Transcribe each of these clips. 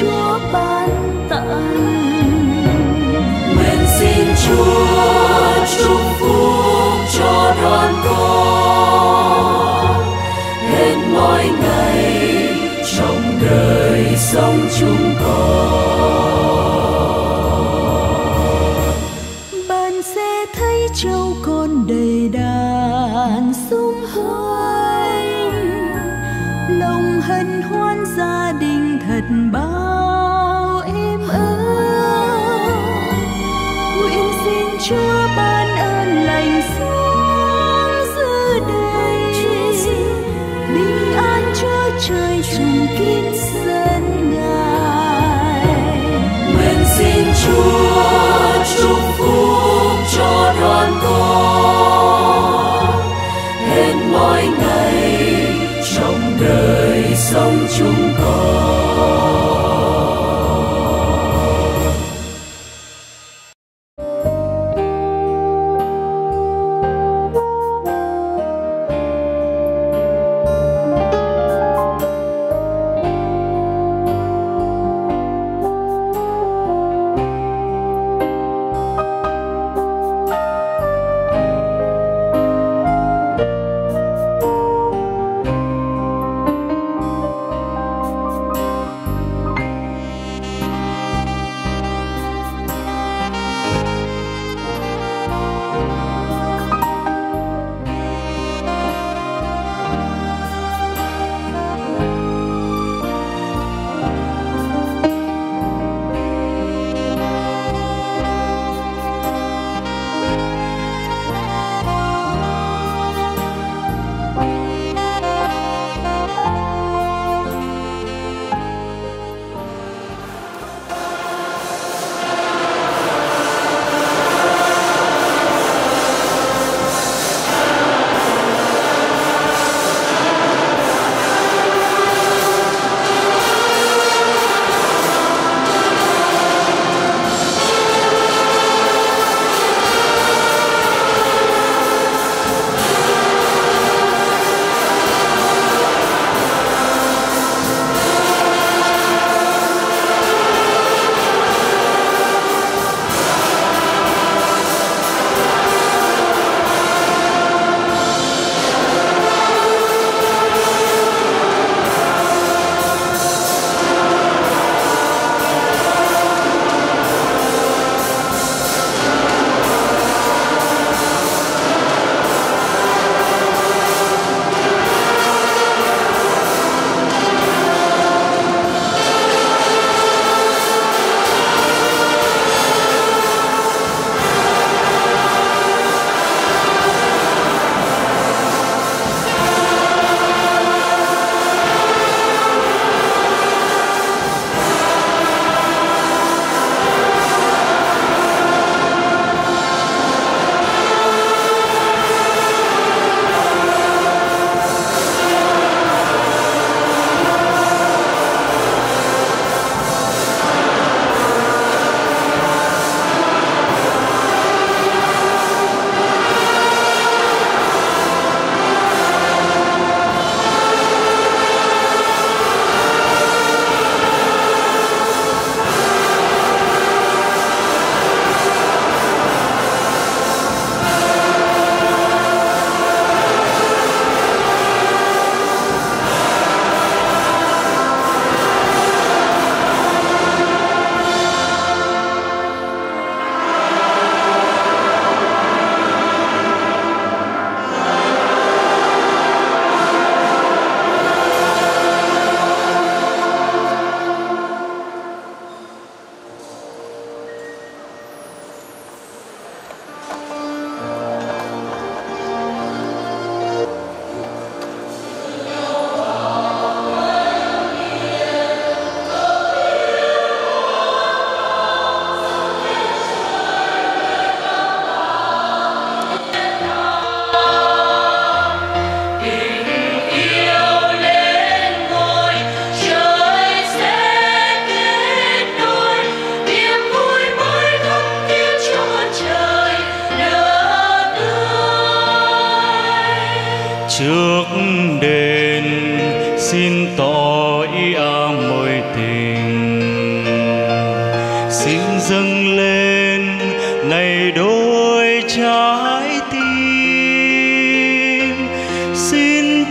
chúa ban tặng. Nguyện xin Chúa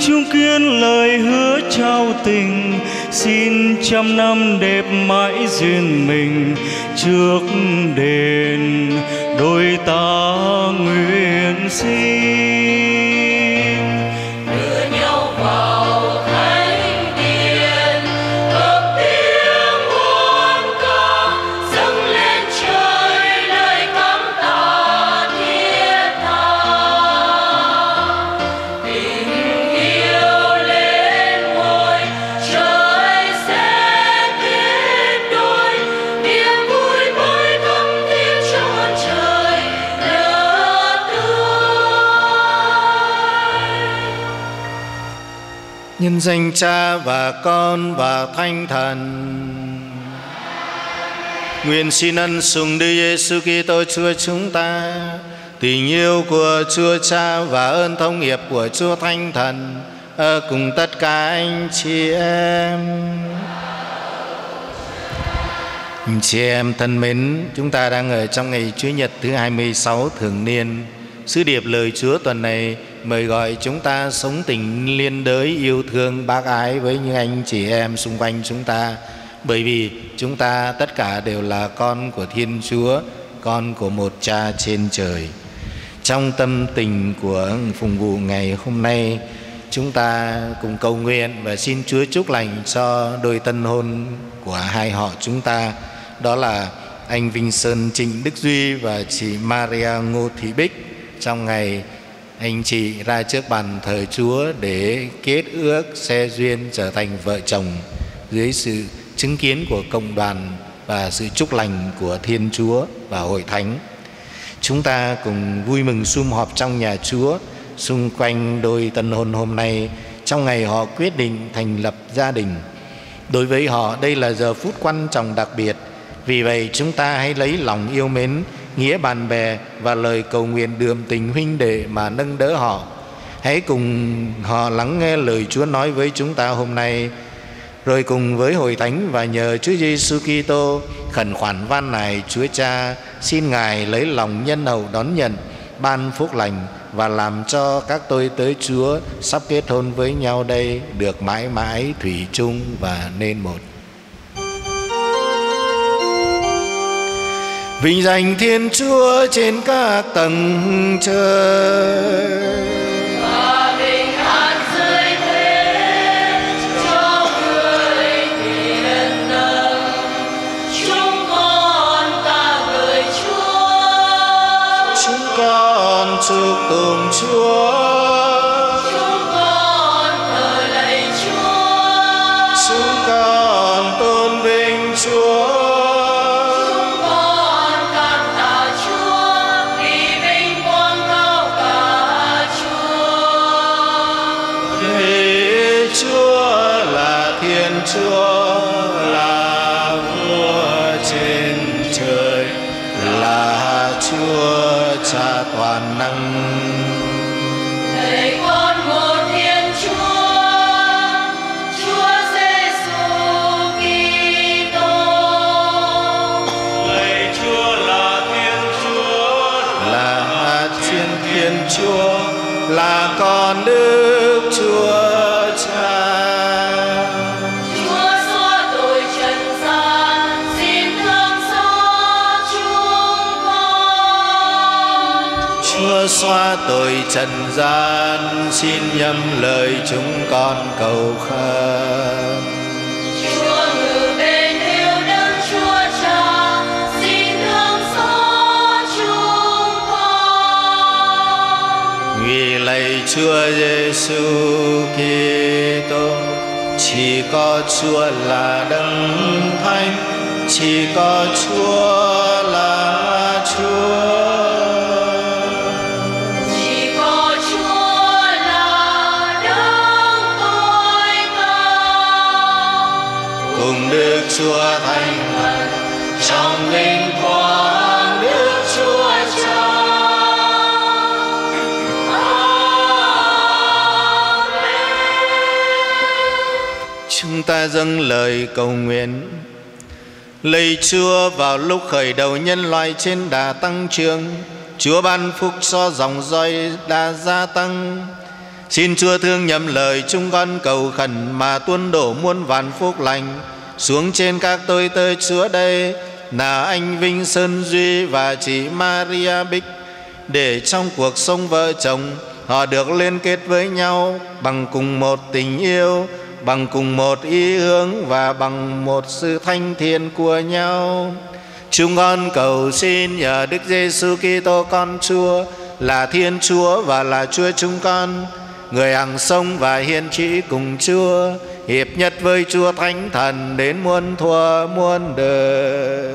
chung kiên lời hứa trao tình, xin trăm năm đẹp mãi duyên mình trước đền đôi ta nguyện xin. Nhân danh cha và con và thánh thần nguyện xin ân sủng Đức Giêsu Kitô Chúa chúng ta tình yêu của Chúa Cha và ơn thông hiệp của Chúa Thánh Thần ở cùng tất cả anh chị em anh chị em thân mến, chúng ta đang ở trong ngày Chúa Nhật thứ 26 thường niên. Sứ điệp lời Chúa tuần này mời gọi chúng ta sống tình liên đới yêu thương bác ái với những anh chị em xung quanh chúng ta. Bởi vì chúng ta tất cả đều là con của Thiên Chúa, con của một cha trên trời. Trong tâm tình của phụng vụ ngày hôm nay, chúng ta cùng cầu nguyện và xin Chúa chúc lành cho đôi tân hôn của hai họ chúng ta. Đó là anh Vinh Sơn Trịnh Đức Duy và chị Maria Ngô Thị Bích trong ngày anh chị ra trước bàn thờ Chúa để kết ước xe duyên trở thành vợ chồng dưới sự chứng kiến của cộng đoàn và sự chúc lành của Thiên Chúa và Hội Thánh. Chúng ta cùng vui mừng sum họp trong nhà Chúa xung quanh đôi tân hôn hôm nay trong ngày họ quyết định thành lập gia đình. Đối với họ đây là giờ phút quan trọng đặc biệt. Vì vậy chúng ta hãy lấy lòng yêu mến, nghĩa bạn bè và lời cầu nguyện đượm tình huynh đệ mà nâng đỡ họ. Hãy cùng họ lắng nghe lời Chúa nói với chúng ta hôm nay rồi cùng với hội thánh và nhờ Chúa Giêsu Kitô khẩn khoản van này Chúa Cha, xin Ngài lấy lòng nhân hậu đón nhận ban phúc lành và làm cho các tôi tới Chúa sắp kết hôn với nhau đây được mãi mãi thủy chung và nên một. Vinh danh Thiên Chúa trên các tầng trời. Và bình an gian xin nhầm lời chúng con cầu khẩn vì lạy Chúa Giêsu Kitô chỉ có Chúa là đấng thánh chỉ có Chúa Chúa thành Thần, trong linh quang Đức Chúa Cha. Chúng ta dâng lời cầu nguyện. Lạy Chúa vào lúc khởi đầu nhân loại trên đà tăng trưởng, Chúa ban phúc cho dòng dõi đã gia tăng. Xin Chúa thương nhầm lời chúng con cầu khẩn Mà tuôn đổ muôn vàn phúc lành. Xuống trên các tôi tơi Chúa đây Là anh Vinh Sơn Duy và chị Maria Bích. Để trong cuộc sống vợ chồng Họ được liên kết với nhau Bằng cùng một tình yêu Bằng cùng một ý hướng Và bằng một sự thanh thiện của nhau. Chúng con cầu xin nhờ Đức Giêsu Kitô con Chúa là Thiên Chúa và là Chúa chúng con, người hằng sông và hiên trị cùng Chúa, hiệp nhất với Chúa Thánh Thần đến muôn thuở, muôn đời.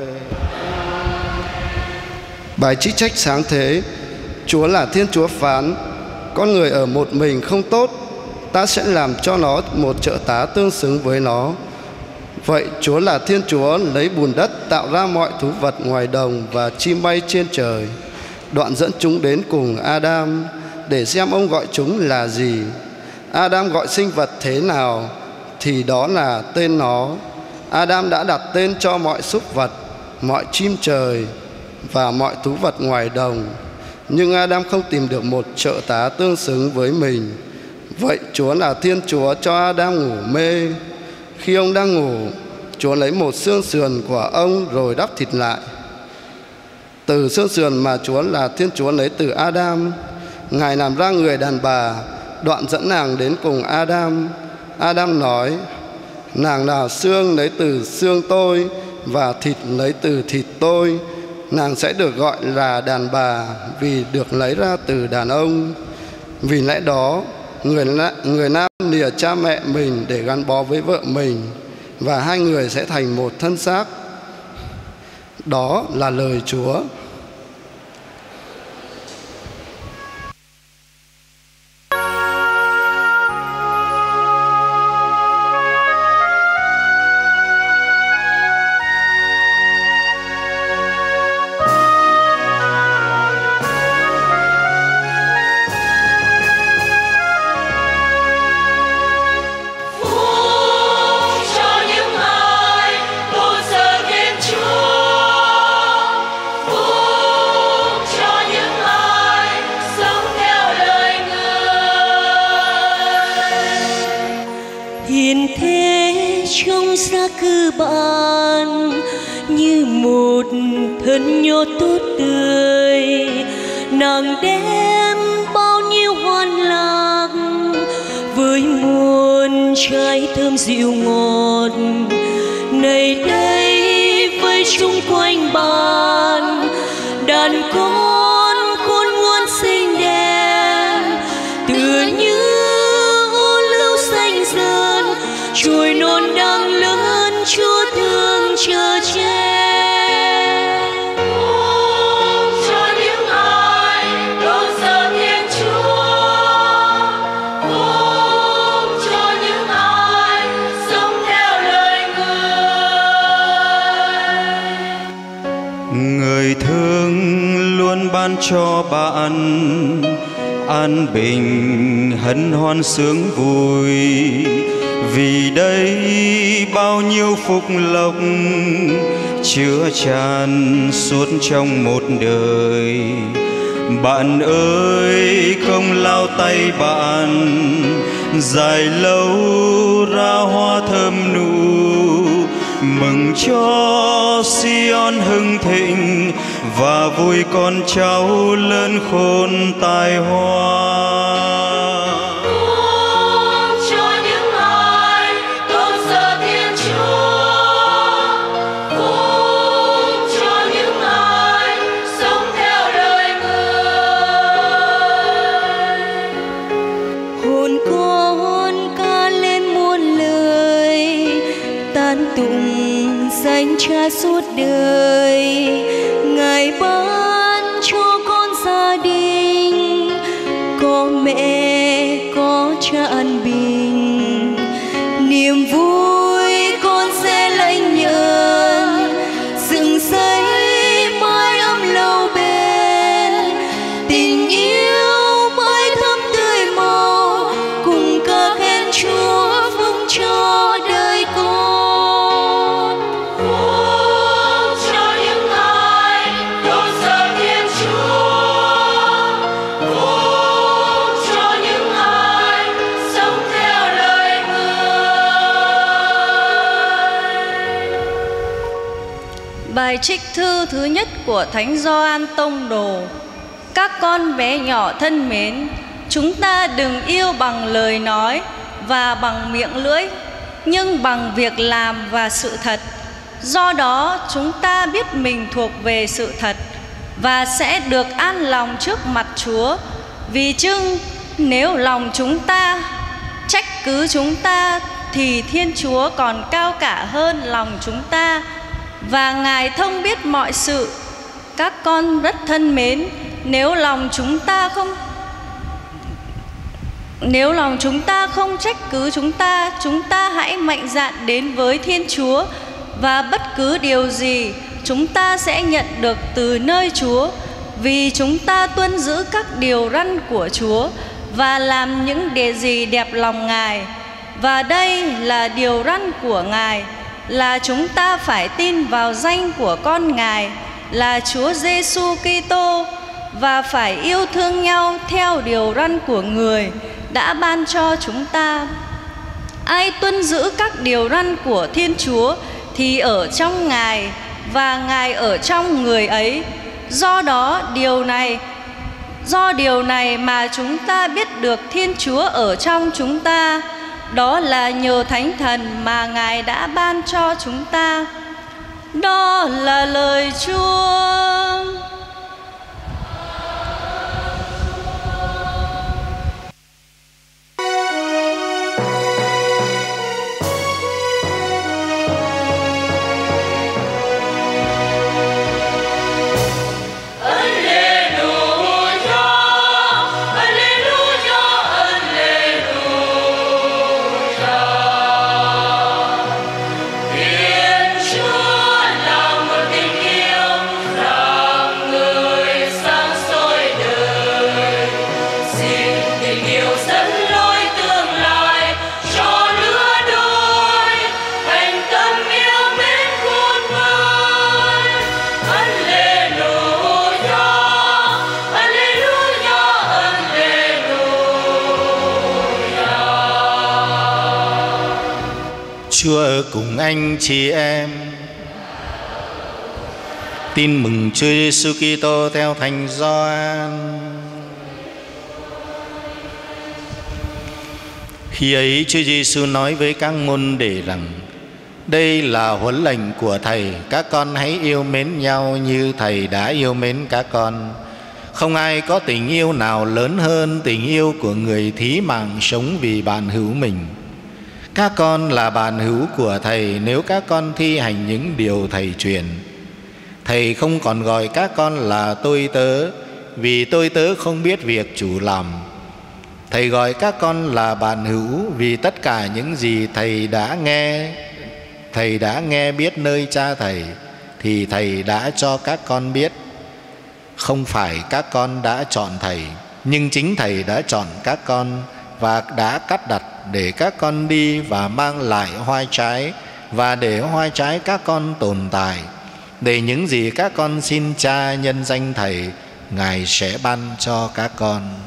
Bài trích trách sáng thế, Chúa là Thiên Chúa phán, Con người ở một mình không tốt, Ta sẽ làm cho nó một trợ tá tương xứng với nó Vậy Chúa là Thiên Chúa lấy bùn đất tạo ra mọi thú vật ngoài đồng và chim bay trên trời. Đoạn dẫn chúng đến cùng Adam để xem ông gọi chúng là gì. Adam gọi sinh vật thế nào thì đó là tên nó. Adam đã đặt tên cho mọi súc vật, mọi chim trời và mọi thú vật ngoài đồng. Nhưng Adam không tìm được một trợ tá tương xứng với mình. Vậy Chúa là Thiên Chúa cho Adam ngủ mê khi ông đang ngủ, Chúa lấy một xương sườn của ông rồi đắp thịt lại. Từ xương sườn mà Chúa là Thiên Chúa lấy từ Adam, Ngài làm ra người đàn bà, đoạn dẫn nàng đến cùng Adam. Adam nói, nàng là xương lấy từ xương tôi và thịt lấy từ thịt tôi. Nàng sẽ được gọi là đàn bà vì được lấy ra từ đàn ông. Vì lẽ đó, người người nam lìa cha mẹ mình để gắn bó với vợ mình và hai người sẽ thành một thân xác đó là lời chúa xung quanh bàn. Đàn có bạn an bình, hân hoan, sướng, vui. Vì đây bao nhiêu phúc lộc chứa tràn suốt trong một đời. Bạn ơi, không lao tay bạn, dài lâu ra hoa thơm nụ. Mừng cho Sion hưng thịnh và vui con cháu lớn khôn tài hoa của Thánh Gioan Tông Đồ. Các con bé nhỏ thân mến, chúng ta đừng yêu bằng lời nói và bằng miệng lưỡi, nhưng bằng việc làm và sự thật. Do đó, chúng ta biết mình thuộc về sự thật và sẽ được an lòng trước mặt Chúa. Vì chưng nếu lòng chúng ta trách cứ chúng ta thì Thiên Chúa còn cao cả hơn lòng chúng ta và Ngài thông biết mọi sự. Các con rất thân mến, nếu lòng chúng ta không nếu lòng chúng ta không trách cứ chúng ta, chúng ta hãy mạnh dạn đến với Thiên Chúa và bất cứ điều gì chúng ta sẽ nhận được từ nơi Chúa vì chúng ta tuân giữ các điều răn của Chúa và làm những điều gì đẹp lòng Ngài. Và đây là điều răn của Ngài là chúng ta phải tin vào danh của con Ngài là Chúa Giêsu Kitô và phải yêu thương nhau theo điều răn của người đã ban cho chúng ta. Ai tuân giữ các điều răn của Thiên Chúa thì ở trong Ngài và Ngài ở trong người ấy. Do đó, điều này, do điều này mà chúng ta biết được Thiên Chúa ở trong chúng ta, đó là nhờ thánh thần mà ngài đã ban cho chúng ta đó là lời chúa. Anh chị em. Tin mừng Chúa Giêsu Kitô theo Thánh Gioan. Khi ấy Chúa Giêsu nói với các môn đệ rằng: Đây là huấn lệnh của Thầy, các con hãy yêu mến nhau như Thầy đã yêu mến các con. Không ai có tình yêu nào lớn hơn tình yêu của người thí mạng sống vì bạn hữu mình. Các con là bạn hữu của Thầy nếu các con thi hành những điều Thầy truyền. Thầy không còn gọi các con là tôi tớ vì tôi tớ không biết việc chủ làm. Thầy gọi các con là bạn hữu vì tất cả những gì Thầy đã nghe, Thầy đã nghe biết nơi cha Thầy thì Thầy đã cho các con biết. Không phải các con đã chọn Thầy, nhưng chính Thầy đã chọn các con và đã cắt đặt để các con đi và mang lại hoa trái và để hoa trái các con tồn tại. Để những gì các con xin cha nhân danh thầy, ngài sẽ ban cho các con.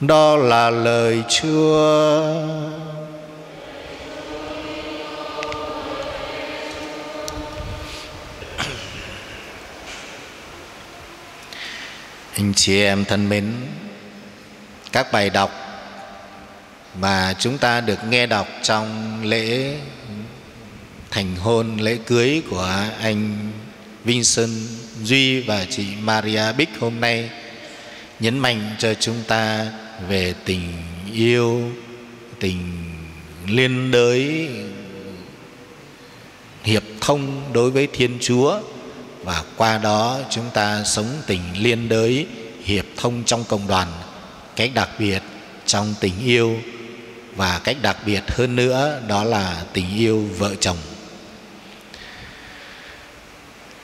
Đó là lời chúa. Anh chị em thân mến, các bài đọc mà chúng ta được nghe đọc trong lễ thành hôn, lễ cưới của anh Vincent Duy và chị Maria Bích hôm nay, nhấn mạnh cho chúng ta về tình yêu, tình liên đới, hiệp thông đối với Thiên Chúa và qua đó chúng ta sống tình liên đới, hiệp thông trong cộng đoàn cách đặc biệt trong tình yêu và cách đặc biệt hơn nữa đó là tình yêu vợ chồng.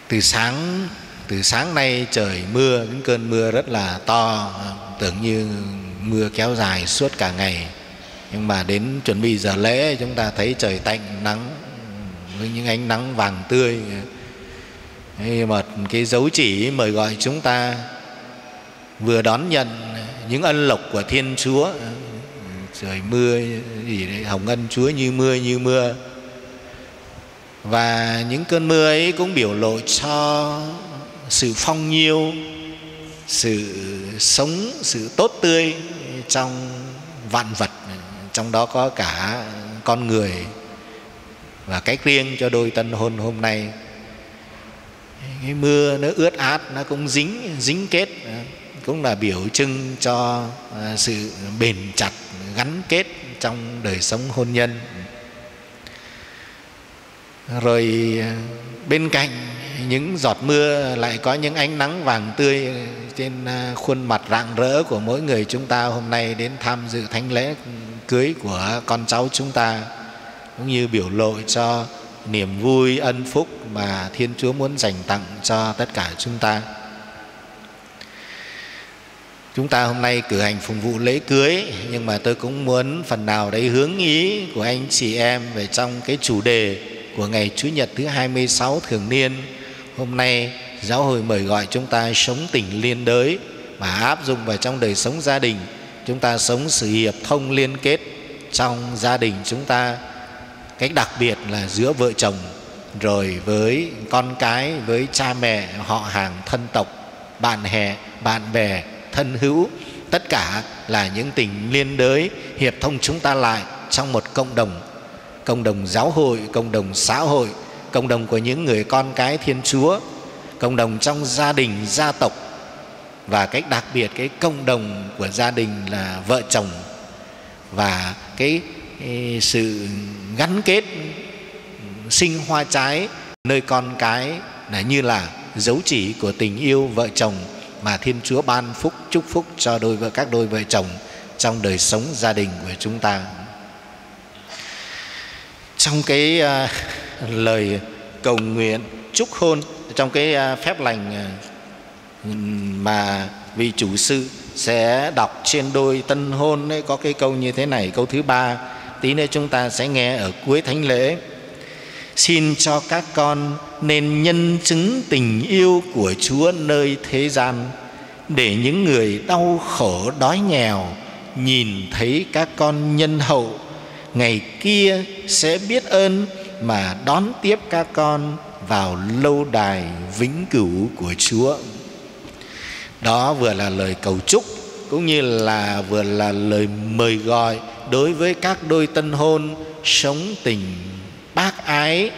Từ sáng từ sáng nay trời mưa, những cơn mưa rất là to, tưởng như mưa kéo dài suốt cả ngày. Nhưng mà đến chuẩn bị giờ lễ, chúng ta thấy trời tạnh, nắng, với những ánh nắng vàng tươi. Thế mà cái dấu chỉ mời gọi chúng ta vừa đón nhận những ân lộc của Thiên Chúa rồi mưa, gì đấy, hồng ân, chúa như mưa như mưa. Và những cơn mưa ấy cũng biểu lộ cho sự phong nhiêu, sự sống, sự tốt tươi trong vạn vật, trong đó có cả con người và cách riêng cho đôi tân hôn hôm nay. Cái mưa nó ướt át, nó cũng dính dính kết cũng là biểu trưng cho à, sự bền chặt, gắn kết trong đời sống hôn nhân rồi à, bên cạnh những giọt mưa lại có những ánh nắng vàng tươi trên à, khuôn mặt rạng rỡ của mỗi người chúng ta hôm nay đến tham dự thánh lễ cưới của con cháu chúng ta, cũng như biểu lộ cho niềm vui, ân phúc mà Thiên Chúa muốn dành tặng cho tất cả chúng ta. Chúng ta hôm nay cử hành phục vụ lễ cưới, nhưng mà tôi cũng muốn phần nào đấy hướng ý của anh chị em về trong cái chủ đề của ngày Chủ nhật thứ 26 thường niên. Hôm nay giáo hội mời gọi chúng ta sống tình liên đới mà áp dụng vào trong đời sống gia đình. Chúng ta sống sự hiệp thông liên kết trong gia đình chúng ta cách đặc biệt là giữa vợ chồng, rồi với con cái, với cha mẹ, họ hàng, thân tộc, bạn hè, bạn bè thân hữu. Tất cả là những tình liên đới, hiệp thông chúng ta lại trong một cộng đồng. Cộng đồng giáo hội, cộng đồng xã hội, cộng đồng của những người con cái thiên chúa, cộng đồng trong gia đình, gia tộc. Và cách đặc biệt, cái cộng đồng của gia đình là vợ chồng. Và cái sự gắn kết, sinh hoa trái nơi con cái là như là dấu chỉ của tình yêu vợ chồng mà Thiên Chúa ban phúc chúc phúc cho đôi vợ các đôi vợ chồng trong đời sống gia đình của chúng ta. Trong cái uh, lời cầu nguyện chúc hôn trong cái uh, phép lành uh, mà vị chủ sư sẽ đọc trên đôi tân hôn ấy có cái câu như thế này câu thứ ba tí nữa chúng ta sẽ nghe ở cuối thánh lễ xin cho các con nên nhân chứng tình yêu của chúa nơi thế gian, để những người đau khổ đói nghèo nhìn thấy các con nhân hậu, ngày kia sẽ biết ơn mà đón tiếp các con vào lâu đài vĩnh cửu của chúa. Đó vừa là lời cầu chúc, cũng như là vừa là lời mời gọi đối với các đôi tân hôn sống tình bác ái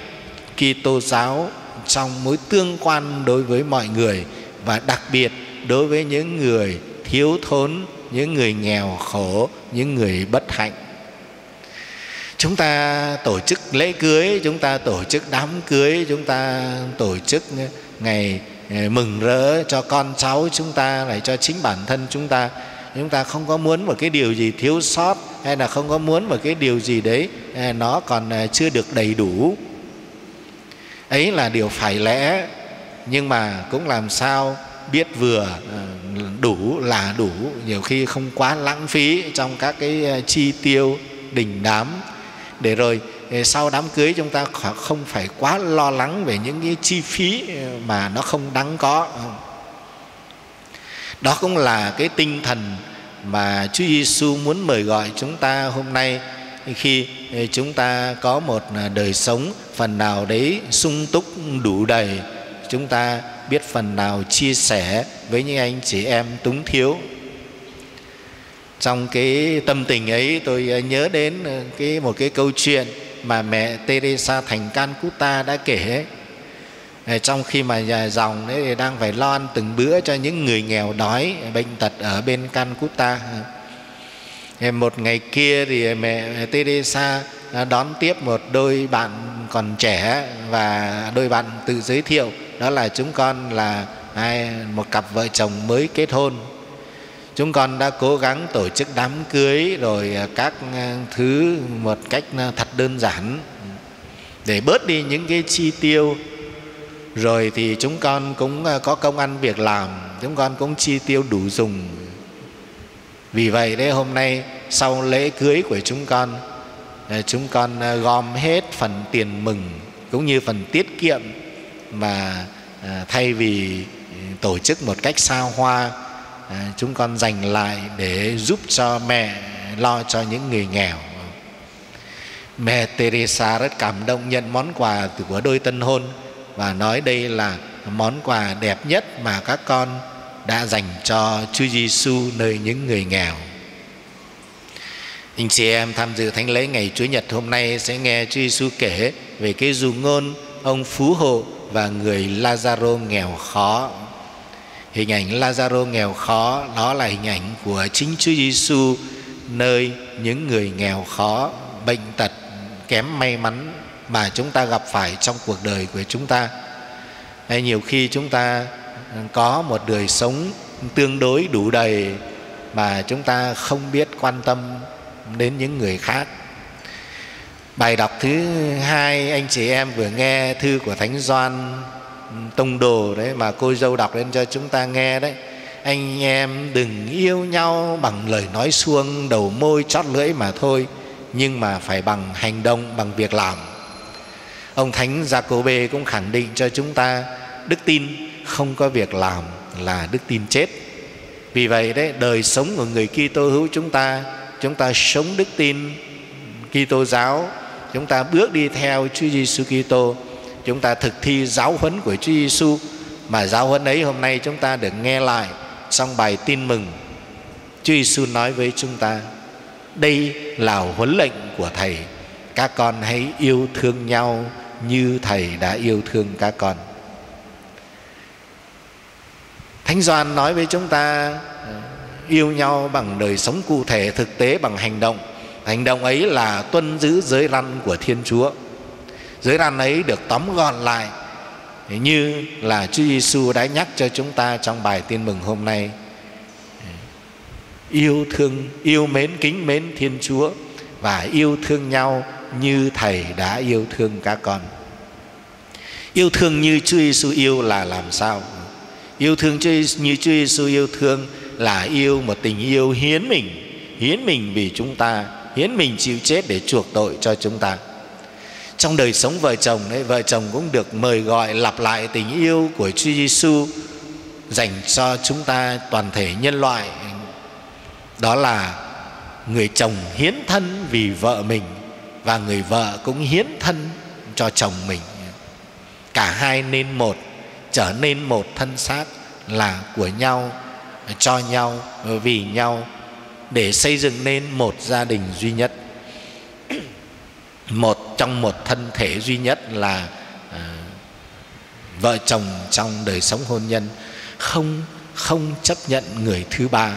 Kitô giáo trong mối tương quan đối với mọi người và đặc biệt đối với những người thiếu thốn, những người nghèo khổ, những người bất hạnh. Chúng ta tổ chức lễ cưới, chúng ta tổ chức đám cưới, chúng ta tổ chức ngày mừng rỡ cho con cháu chúng ta lại cho chính bản thân chúng ta chúng ta không có muốn một cái điều gì thiếu sót hay là không có muốn một cái điều gì đấy à, nó còn à, chưa được đầy đủ. Ấy là điều phải lẽ, nhưng mà cũng làm sao biết vừa à, đủ là đủ. Nhiều khi không quá lãng phí trong các cái chi tiêu, đình đám. Để rồi sau đám cưới chúng ta không phải quá lo lắng về những cái chi phí mà nó không đáng có đó cũng là cái tinh thần mà Chúa Giêsu muốn mời gọi chúng ta hôm nay khi ờ, chúng ta có một ờ, đời sống phần nào đấy sung túc, đủ đầy. Chúng ta biết phần nào chia sẻ với những anh chị em túng thiếu. Trong cái tâm tình ấy, tôi ờ, nhớ đến cái, một cái câu chuyện mà mẹ Teresa thành Can Cút ta đã kể. Ờ, trong khi mà à, dòng đấy đang phải lo ăn từng bữa cho những người nghèo đói, bệnh tật ở bên Calcutta. Ờ, một ngày kia thì mẹ Teresa à, đón tiếp một đôi bạn còn trẻ và đôi bạn tự giới thiệu. Đó là chúng con là hai, một cặp vợ chồng mới kết hôn. Chúng con đã cố gắng tổ chức đám cưới rồi à, các thứ một cách thật đơn giản để bớt đi những cái chi tiêu rồi thì chúng con cũng ờ, có công ăn việc làm, chúng con cũng chi tiêu đủ dùng. Vì vậy đấy, hôm nay sau lễ cưới của chúng con ờ, chúng con ờ, gom hết phần tiền mừng cũng như phần tiết kiệm mà thay vì ừ, tổ chức một cách xa hoa chúng con dành lại để giúp cho mẹ lo cho những người nghèo. Mẹ Teresa rất cảm động nhận món quà từ của đôi tân hôn và nói đây là món quà đẹp nhất mà các con đã dành cho Chúa Giêsu nơi những người nghèo. Anh chị em tham dự thánh lễ ngày Chúa Nhật hôm nay sẽ nghe Chúa Giêsu kể về cái dụ ngôn ông phú hộ và người Lazaro nghèo khó. Hình ảnh Lazaro nghèo khó đó là hình ảnh của chính Chúa Giêsu nơi những người nghèo khó, bệnh tật, kém may mắn mà chúng ta gặp phải trong cuộc đời của chúng ta. Hay nhiều khi chúng ta có một đời sống tương đối đủ đầy mà chúng ta không biết quan tâm đến những người khác. Bài đọc thứ hai anh chị em vừa nghe thư của thánh doan tông đồ đấy mà cô dâu đọc lên cho chúng ta nghe đấy. Anh em đừng yêu nhau bằng lời nói suông đầu môi chót lưỡi mà thôi, nhưng mà phải bằng hành động, bằng việc làm ông thánh Giacôbê cũng khẳng định cho chúng ta, đức tin không có việc làm là đức tin chết. Vì vậy đấy, đời sống của người Kitô hữu chúng ta chúng ta sống đức tin, Kitô giáo, chúng ta bước đi theo Chúa Giêsu Kitô, chúng ta thực thi giáo huấn của Chúa Giêsu mà giáo huấn ấy hôm nay chúng ta được nghe lại trong bài tin mừng. Chúa Giêsu nói với chúng ta, đây là huấn lệnh của thầy, các con hãy yêu thương nhau như thầy đã yêu thương các con. Thánh Doan nói với chúng ta ờ, yêu nhau bằng đời sống cụ thể, thực tế bằng hành động. Hành động ấy là tuân giữ giới răn của thiên chúa. Giới răn ấy được tóm gọn lại, như là Chúa Giêsu đã nhắc cho chúng ta trong bài tin mừng hôm nay. Yêu thương, yêu mến, kính mến thiên chúa và yêu thương nhau như thầy đã yêu thương các con. Yêu thương như Chúa Giêsu yêu là làm sao? Yêu thương như Chúa Giêsu yêu thương là yêu một tình yêu hiến mình hiến mình vì chúng ta, hiến mình chịu chết để chuộc tội cho chúng ta. Trong đời sống vợ chồng đấy vợ chồng cũng được mời gọi lặp lại tình yêu của Chúa Giêsu dành cho chúng ta toàn thể nhân loại. Đó là người chồng hiến thân vì vợ mình và người vợ cũng hiến thân cho chồng mình. Cả hai nên một trở nên một thân xác là của nhau cho nhau vì nhau để xây dựng nên một gia đình duy nhất. Một trong một thân thể duy nhất là à, vợ chồng trong đời sống hôn nhân. Không không chấp nhận người thứ ba.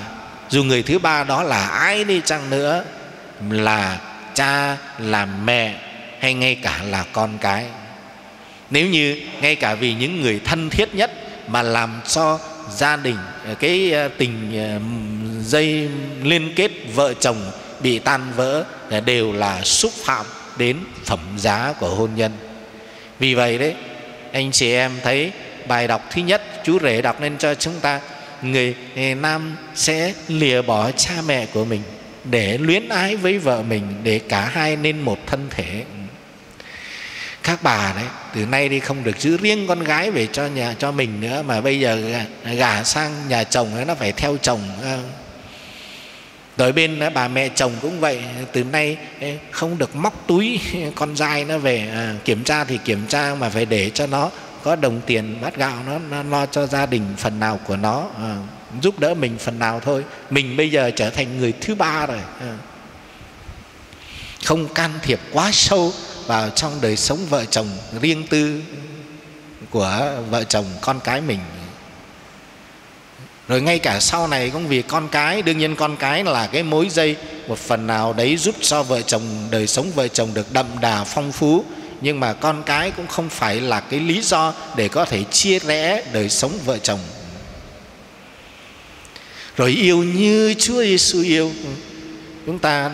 Dù người thứ ba đó là ai đi chăng nữa là cha là mẹ hay ngay cả là con cái. Nếu như ngay cả vì những người thân thiết nhất mà làm cho gia đình ờ, cái ờ, tình ờ, dây liên kết vợ chồng bị tan vỡ đều là xúc phạm đến phẩm giá của hôn nhân. Vì vậy đấy anh chị em thấy bài đọc thứ nhất chú rể đọc lên cho chúng ta người, người nam sẽ lìa bỏ cha mẹ của mình để luyến ái với vợ mình để cả hai nên một thân thể. Các bà đấy từ nay đi không được giữ riêng con gái về cho nhà cho mình nữa mà bây giờ gả, gả sang nhà chồng ấy, nó phải theo chồng ờ. rồi bên bà mẹ chồng cũng vậy từ nay ờ, không được móc túi con dai nó về à, kiểm tra thì kiểm tra mà phải để cho nó có đồng tiền bát gạo nó, nó lo cho gia đình phần nào của nó à, giúp đỡ mình phần nào thôi. Mình bây giờ trở thành người thứ ba rồi. À. Không can thiệp quá sâu vào trong đời sống vợ chồng riêng tư của vợ chồng con cái mình. Rồi ngay cả sau này cũng vì con cái, đương nhiên con cái là cái mối dây, một phần nào đấy giúp cho vợ chồng, đời sống vợ chồng được đậm đà, phong phú. Nhưng mà con cái cũng không phải là cái lý do để có thể chia rẽ đời sống vợ chồng rồi yêu như Chúa Giêsu yêu. Chúng ta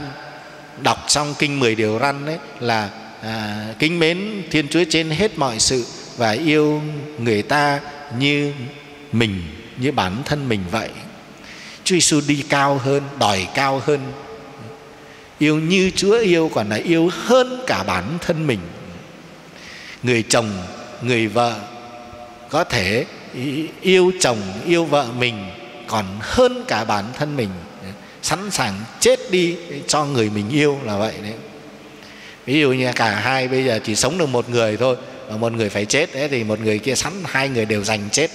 đọc trong kinh 10 điều răn đấy là à, kính mến Thiên Chúa trên hết mọi sự và yêu người ta như mình như bản thân mình vậy. Chúa Giêsu đi cao hơn đòi cao hơn. Yêu như Chúa yêu còn là yêu hơn cả bản thân mình. Người chồng người vợ có thể yêu chồng yêu vợ mình còn hơn cả bản thân mình. Sẵn sàng chết đi cho người mình yêu là vậy đấy. Ví dụ như cả hai bây giờ chỉ sống được một người thôi, mà một người phải chết thế thì một người kia sẵn hai người đều giành chết.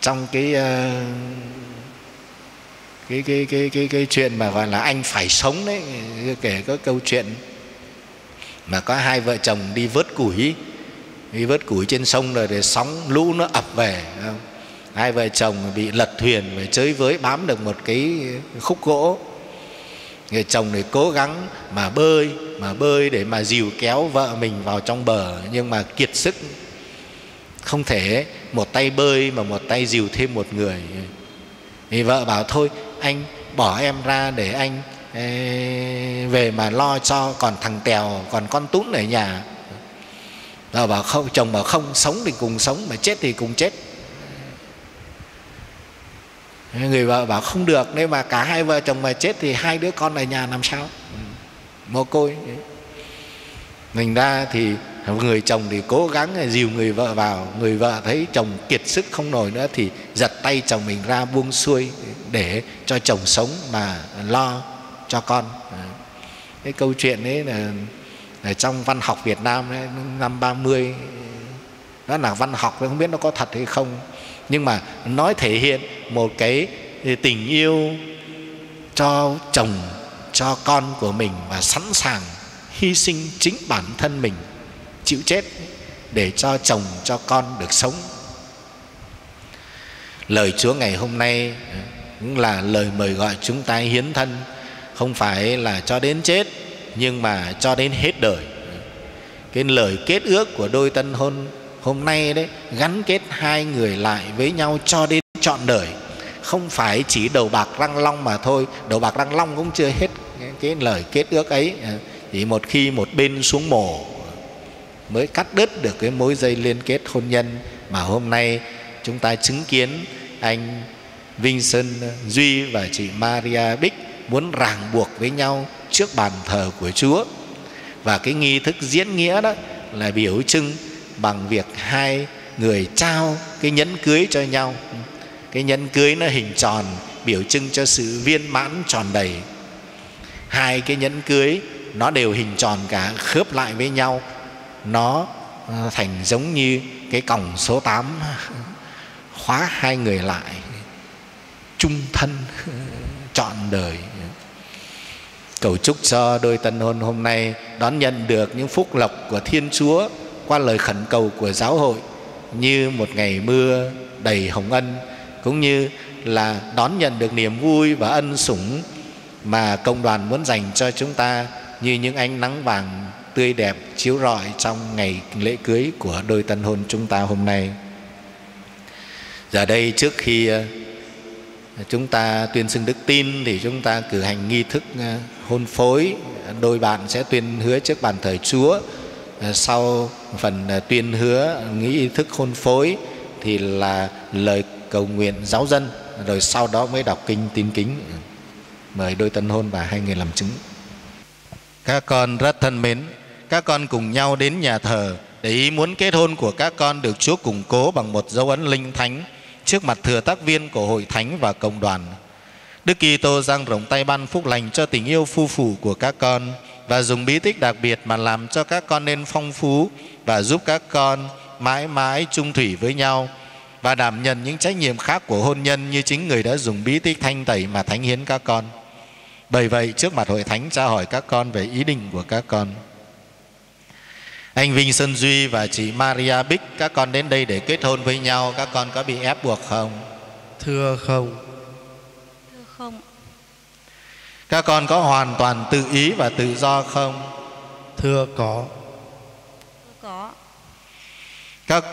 Trong cái ờ, cái cái cái cái cái chuyện mà gọi là anh phải sống đấy kể có câu chuyện mà có hai vợ chồng đi vớt củi, đi vớt củi trên sông rồi để sóng lũ nó ập về không? Hai vợ chồng bị lật thuyền và chơi với bám được một cái khúc gỗ. Người chồng thì cố gắng mà bơi mà bơi để mà dìu kéo vợ mình vào trong bờ, nhưng mà kiệt sức. Không thể, một tay bơi mà một tay dìu thêm một người. Thì vợ bảo, thôi, anh bỏ em ra để anh về mà lo cho còn thằng tèo, còn con tún ở nhà. Vợ bảo, không, chồng bảo không, sống thì cùng sống, mà chết thì cùng chết người vợ bảo không được nếu mà cả hai vợ chồng mà chết thì hai đứa con ở nhà làm sao? Ừ, mồ côi mình ra thì người chồng thì cố gắng dìu người vợ vào. Người vợ thấy chồng kiệt sức không nổi nữa thì giật tay chồng mình ra buông xuôi để cho chồng sống mà lo cho con. Cái câu chuyện ấy là, là trong văn học Việt Nam ấy, năm 30 đó là văn học không biết nó có thật hay không. Nhưng mà nói thể hiện một cái tình yêu cho chồng, cho con của mình và sẵn sàng hy sinh chính bản thân mình, chịu chết để cho chồng, cho con được sống. Lời chúa ngày hôm nay cũng là lời mời gọi chúng ta hiến thân, không phải là cho đến chết, nhưng mà cho đến hết đời. Cái lời kết ước của đôi tân hôn hôm nay đấy, gắn kết hai người lại với nhau cho đến trọn đời. Không phải chỉ đầu bạc răng long mà thôi, đầu bạc răng long cũng chưa hết cái lời kết ước ấy. Chỉ một khi một bên xuống mồ mới cắt đứt được cái mối dây liên kết hôn nhân mà hôm nay chúng ta chứng kiến anh Vinh Sơn Duy và chị Maria Bích muốn ràng buộc với nhau trước bàn thờ của Chúa. Và cái nghi thức diễn nghĩa đó là biểu trưng bằng việc hai người trao cái nhẫn cưới cho nhau cái nhẫn cưới nó hình tròn, biểu trưng cho sự viên mãn tròn đầy. Hai cái nhẫn cưới, nó đều hình tròn cả, khớp lại với nhau. Nó ờ, thành giống như cái còng số 8 khóa hai người lại, chung thân, trọn đời. Cầu chúc cho đôi tân hôn hôm nay đón nhận được những phúc lộc của thiên chúa qua lời khẩn cầu của giáo hội như một ngày mưa đầy hồng ân cũng như là đón nhận được niềm vui và ân sủng mà công đoàn muốn dành cho chúng ta như những ánh nắng vàng tươi đẹp chiếu rọi trong ngày lễ cưới của đôi tân hôn chúng ta hôm nay. Giờ đây trước khi ờ, chúng ta tuyên xưng đức tin thì chúng ta cử hành nghi thức ờ, hôn phối đôi bạn sẽ tuyên hứa trước bàn thờ Chúa ờ, sau phần tuyên hứa nghi thức hôn phối thì là lời cầu nguyện giáo dân, rồi sau đó mới đọc kinh tín kính mời đôi tân hôn và hai người làm chứng các con rất thân mến, các con cùng nhau đến nhà thờ để ý muốn kết hôn của các con được Chúa củng cố bằng một dấu ấn linh thánh trước mặt thừa tác viên của hội thánh và cộng đoàn. Đức Kitô giang rộng tay ban phúc lành cho tình yêu phu phụ của các con và dùng bí tích đặc biệt mà làm cho các con nên phong phú và giúp các con mãi mãi chung thủy với nhau và đảm nhận những trách nhiệm khác của hôn nhân như chính người đã dùng bí tích thanh tẩy mà thánh hiến các con. Bởi vậy trước mặt hội thánh tra hỏi các con về ý định của các con. Anh Vinh Sơn Duy và chị Maria Bích Các con đến đây để kết hôn với nhau Các con có bị ép buộc không? Thưa không Thưa không Các con có hoàn toàn tự ý và tự do không? Thưa có Thưa có Các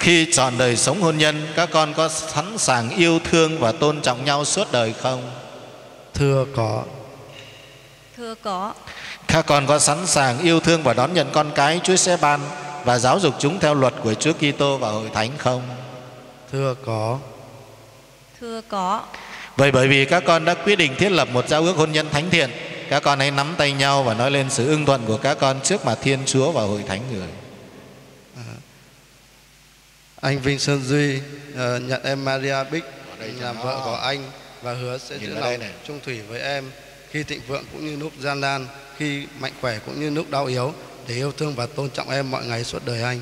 khi chọn đời sống hôn nhân Các con có sẵn sàng yêu thương và tôn trọng nhau suốt đời không? Thưa có Thưa có các con có sẵn sàng yêu thương và đón nhận con cái Chúa sẽ ban và giáo dục chúng theo luật của Chúa Kitô và hội thánh không? Thưa có. Thưa có. Vậy bởi vì các con đã quyết định thiết lập một giao ước hôn nhân thánh thiện, các con hãy nắm tay nhau và nói lên sự ưng thuận của các con trước mặt Thiên Chúa và hội thánh người. Anh Vinh Sơn Duy uh, nhận em Maria Bích làm vợ của anh và hứa sẽ giữ lòng chung thủy với em khi thịnh vượng cũng như lúc gian nan, khi mạnh khỏe cũng như lúc đau yếu, để yêu thương và tôn trọng em mọi ngày suốt đời anh.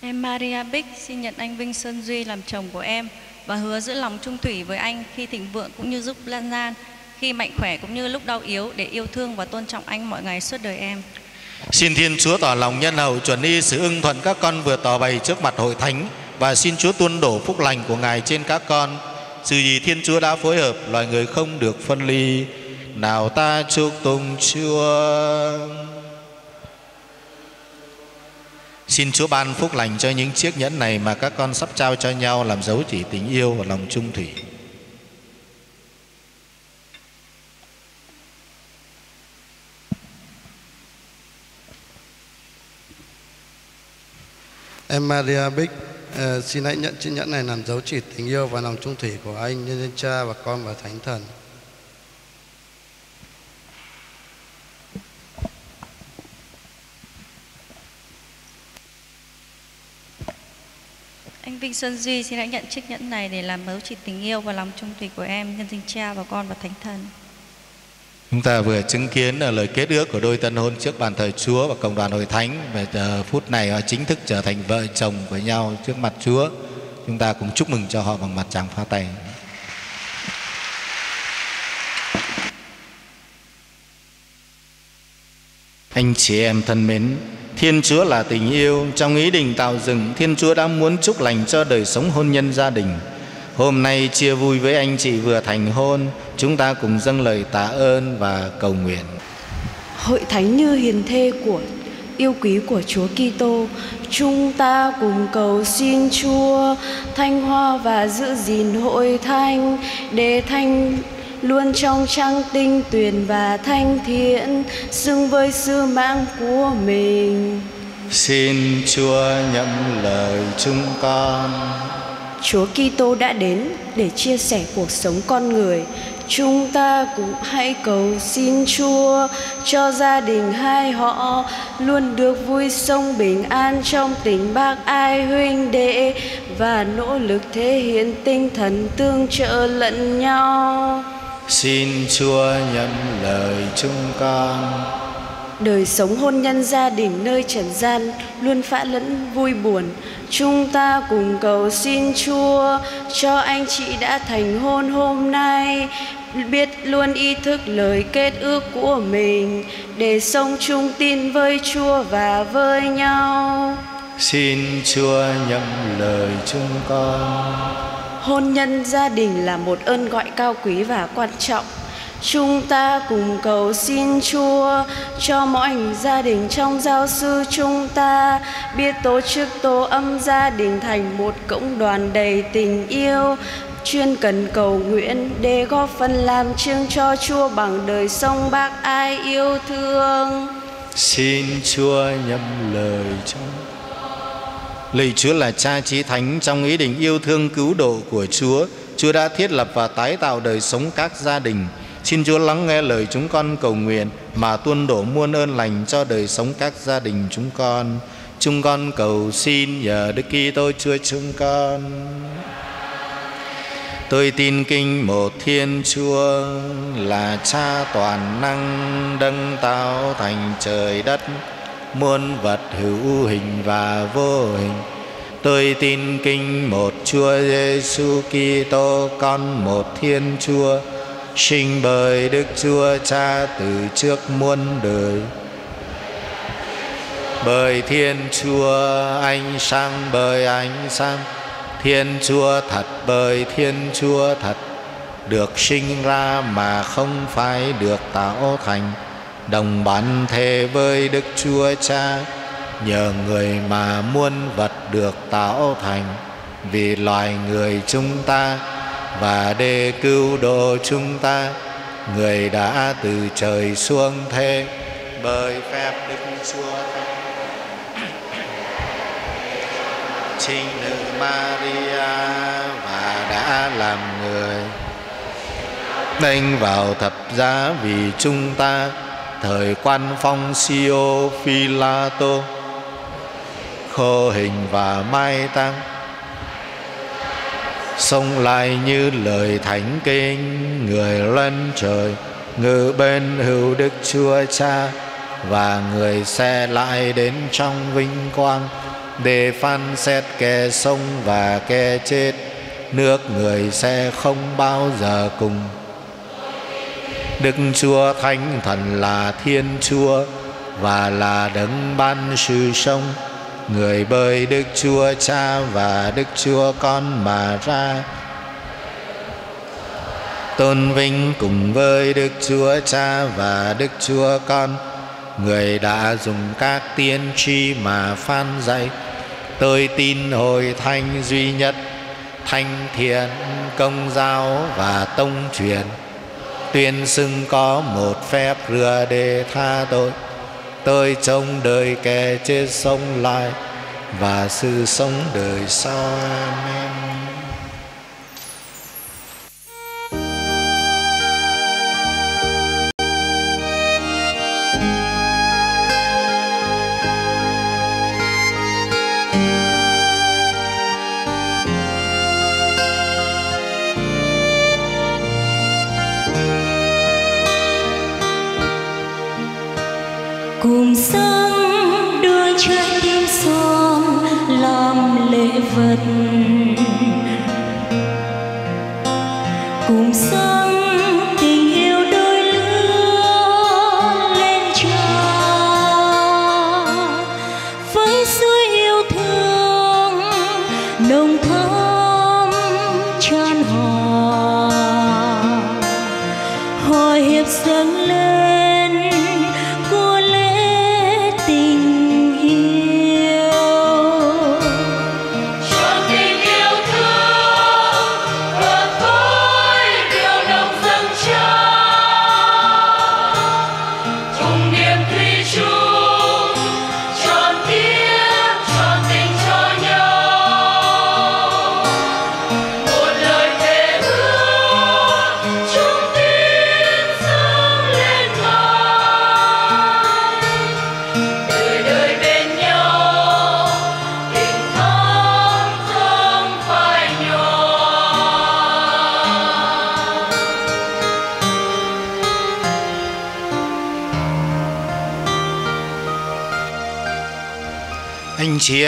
Em Maria Bích xin nhận anh Vinh Sơn Duy làm chồng của em và hứa giữ lòng trung thủy với anh khi thịnh vượng cũng như giúp lan gian, khi mạnh khỏe cũng như lúc đau yếu để yêu thương và tôn trọng anh mọi ngày suốt đời em. Xin Thiên Chúa tỏ lòng nhân hậu chuẩn y sự ưng thuận các con vừa tỏ bày trước mặt hội thánh và xin Chúa tuôn đổ phúc lành của Ngài trên các con. Sự gì Thiên Chúa đã phối hợp, loài người không được phân ly. Nào ta chúc tùng Chúa. Xin Chúa ban phúc lành cho những chiếc nhẫn này mà các con sắp trao cho nhau làm dấu chỉ tình yêu và lòng trung thủy. Em Maria Bích uh, xin hãy nhận chiếc nhẫn này làm dấu chỉ tình yêu và lòng trung thủy của anh nhân danh Cha và Con và Thánh Thần. Anh Vinh Xuân Duy xin hãy nhận chiếc nhẫn này để làm dấu chỉ tình yêu và lòng trung thủy của em nhân danh Cha và Con và Thánh Thần. Chúng ta vừa chứng kiến ở lời kết ước của đôi tân hôn trước bàn thờ Chúa và cộng đoàn hội thánh về giờ phút này họ chính thức trở thành vợ chồng với nhau trước mặt Chúa. Chúng ta cũng chúc mừng cho họ bằng mặt tràng phá tay. Anh chị em thân mến, Thiên Chúa là tình yêu, trong ý định tạo dựng, Thiên Chúa đã muốn chúc lành cho đời sống hôn nhân gia đình. Hôm nay chia vui với anh chị vừa thành hôn, chúng ta cùng dâng lời tạ ơn và cầu nguyện. Hội thánh như hiền thê của yêu quý của Chúa Kitô, chúng ta cùng cầu xin Chúa thanh hoa và giữ gìn hội thánh để thanh luôn trong trăng tinh tuyền và thanh thiện xứng với sứ mạng của mình. Xin Chúa nhậm lời chúng con. Chúa Kitô đã đến để chia sẻ cuộc sống con người. Chúng ta cũng hãy cầu xin Chúa cho gia đình hai họ luôn được vui sống bình an trong tình bác ai huynh đệ và nỗ lực thể hiện tinh thần tương trợ lẫn nhau. Xin Chúa nhận lời chúng con. Đời sống hôn nhân gia đình nơi trần gian luôn pha lẫn vui buồn. Chúng ta cùng cầu xin Chúa cho anh chị đã thành hôn hôm nay biết luôn ý thức lời kết ước của mình để sống chung tin với Chúa và với nhau. Xin Chúa nhậm lời chúng con. Hôn nhân gia đình là một ơn gọi cao quý và quan trọng. Chúng ta cùng cầu xin Chúa cho mọi gia đình trong giáo sư chúng ta biết tổ chức tổ âm gia đình thành một cộng đoàn đầy tình yêu, chuyên cần cầu nguyện để góp phần làm chương cho Chúa bằng đời sống bác ai yêu thương. Xin Chúa nhầm lời cho Lạy Chúa là cha chí thánh trong ý định yêu thương cứu độ của Chúa. Chúa đã thiết lập và tái tạo đời sống các gia đình. Xin Chúa lắng nghe lời chúng con cầu nguyện mà tuôn đổ muôn ơn lành cho đời sống các gia đình chúng con. Chúng con cầu xin nhờ Đức Kitô Chúa chúng con. Tôi tin kinh một Thiên Chúa là Cha toàn năng đấng tạo thành trời đất, muôn vật hữu hình và vô hình. Tôi tin kinh một Chúa Giêsu Kitô, con một Thiên Chúa sinh bởi Đức Chúa Cha từ trước muôn đời. Bởi Thiên Chúa anh sang bởi anh sang Thiên Chúa thật bởi Thiên Chúa thật. Được sinh ra mà không phải được tạo thành. Đồng bản thể với Đức Chúa Cha. Nhờ người mà muôn vật được tạo thành. Vì loài người chúng ta và để cứu độ chúng ta, người đã từ trời xuống thế. Bởi phép Đức Chúa trinh nữ Maria và đã làm người. Đanh vào thập giá vì chúng ta, thời quan phong Sio tô khô hình và mai tăng sông lại như lời thánh kinh, người lên trời, ngự bên hữu đức chúa cha, và người xe lại đến trong vinh quang, để phán xét kẻ sông và kẻ chết, nước người sẽ không bao giờ cùng. Đức Chúa Thánh Thần là Thiên Chúa, và là đấng ban sự sống người bơi Đức Chúa Cha và Đức Chúa Con mà ra. Tôn vinh cùng với Đức Chúa Cha và Đức Chúa Con. Người đã dùng các tiên tri mà phán dạy. Tôi tin hồi thánh duy nhất thanh thiện, công giáo và tông truyền. Tuyên xưng có một phép rửa để tha tội tôi trông đời kẻ chết sống lại và sự sống đời sau. Amen.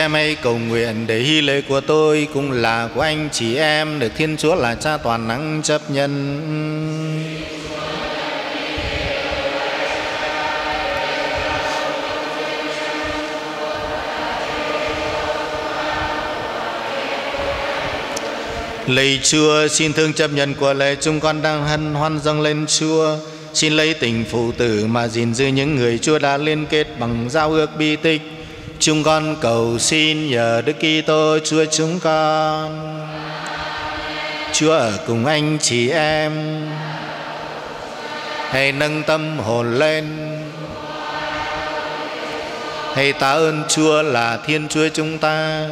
Em hãy cầu nguyện để hy lễ của tôi cũng là của anh chị em được Thiên Chúa là Cha toàn năng chấp nhận. Lạy Chúa, xin thương chấp nhận của lễ chúng con đang hân hoan dâng lên Chúa. Xin lấy tình phụ tử mà gìn giữ những người Chúa đã liên kết bằng giao ước bi tích. Chúng con cầu xin nhờ Đức Kitô Chúa chúng con. Chúa ở cùng anh chị em. Hãy nâng tâm hồn lên. Hãy tạ ơn Chúa là Thiên Chúa chúng ta.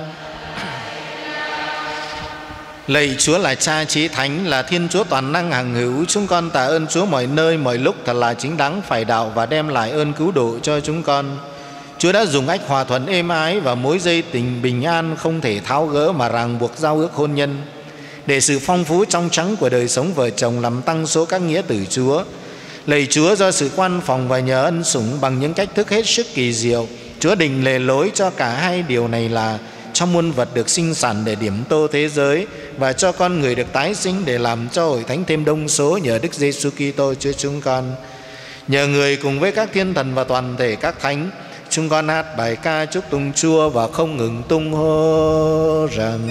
Lạy Chúa là Cha Chí Thánh, là Thiên Chúa toàn năng hằng hữu Chúng con tạ ơn Chúa mọi nơi, mọi lúc thật là chính đáng, phải đạo Và đem lại ơn cứu độ cho chúng con Chúa đã dùng ách hòa thuận êm ái Và mối dây tình bình an không thể tháo gỡ Mà ràng buộc giao ước hôn nhân Để sự phong phú trong trắng của đời sống vợ chồng Làm tăng số các nghĩa tử Chúa Lạy Chúa do sự quan phòng và nhờ ân sủng Bằng những cách thức hết sức kỳ diệu Chúa định lề lối cho cả hai điều này là cho muôn vật được sinh sản để điểm tô thế giới và cho con người được tái sinh để làm cho hội thánh thêm đông số nhờ Đức Giêsu Kitô Chúa chúng con. Nhờ người cùng với các thiên thần và toàn thể các thánh, chúng con hát bài ca chúc tung chua và không ngừng tung hô rằng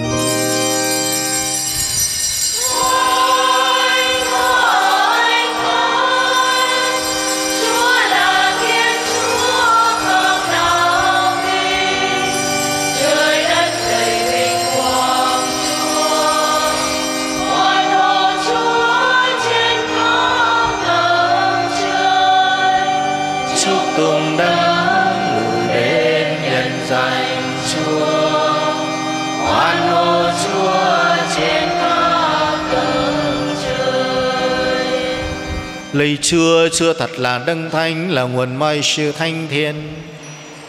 Lạy xưa thật là đấng thánh, là nguồn mọi sự thanh thiên.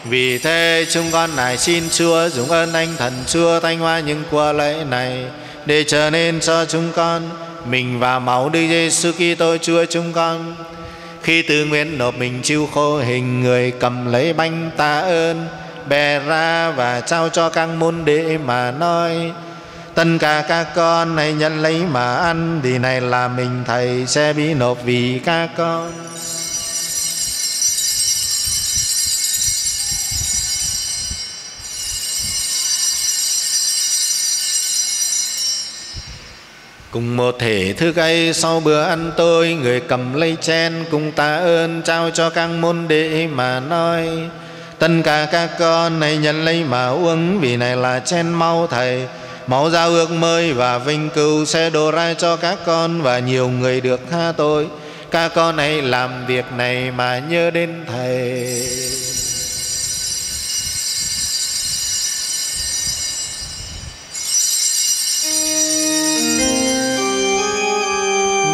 vì thế, chúng con lại xin Chúa dùng ơn anh thần Chúa thanh hoa những của lễ này để trở nên cho chúng con, mình và máu Đức Giêsu Kitô Chúa chúng con khi tự nguyện nộp mình chịu khô hình người cầm lấy bánh tạ ơn, bè ra và trao cho các môn đệ mà nói tất cả các con này nhận lấy mà ăn thì này là mình thầy sẽ bị nộp vì các con. Cùng một thể thức ấy, sau bữa ăn tôi, Người cầm lấy chén, cùng tạ ơn Trao cho các môn đệ mà nói Tất cả các con này nhận lấy mà uống, Vì này là chén mau thầy. Máu giao ước mới và vinh cưu Sẽ đổ ra cho các con Và nhiều người được tha tội. Các con hãy làm việc này mà nhớ đến thầy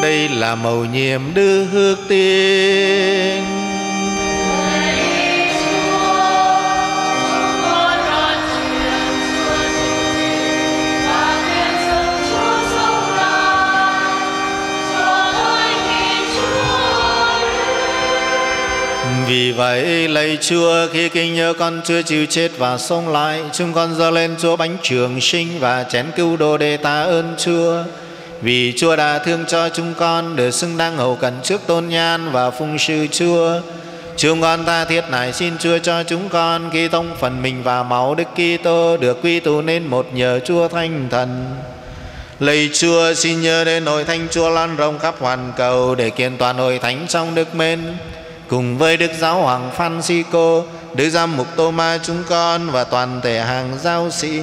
đây là mầu nhiệm đưa hước tiên Vì vậy, lạy Chúa, khi kinh nhớ con chưa chịu chết và sống lại, Chúng con dâng lên Chúa bánh trường sinh và chén cứu đồ để ta ơn Chúa. Vì Chúa đã thương cho chúng con để xứng đáng hầu cận trước tôn nhan và phung sư Chúa. Chúng con ta thiết nại xin Chúa cho chúng con, khi tông phần mình và máu Đức Kitô, được quy tụ nên một nhờ Chúa Thánh Thần. Lạy Chúa, xin nhớ đến hội thánh Chúa lan rộng khắp hoàn cầu, để kiện toàn hội thánh trong đức mến cùng với Đức Giáo Hoàng Francisco, Đức Giám mục Tô Ma chúng con và toàn thể hàng giáo sĩ.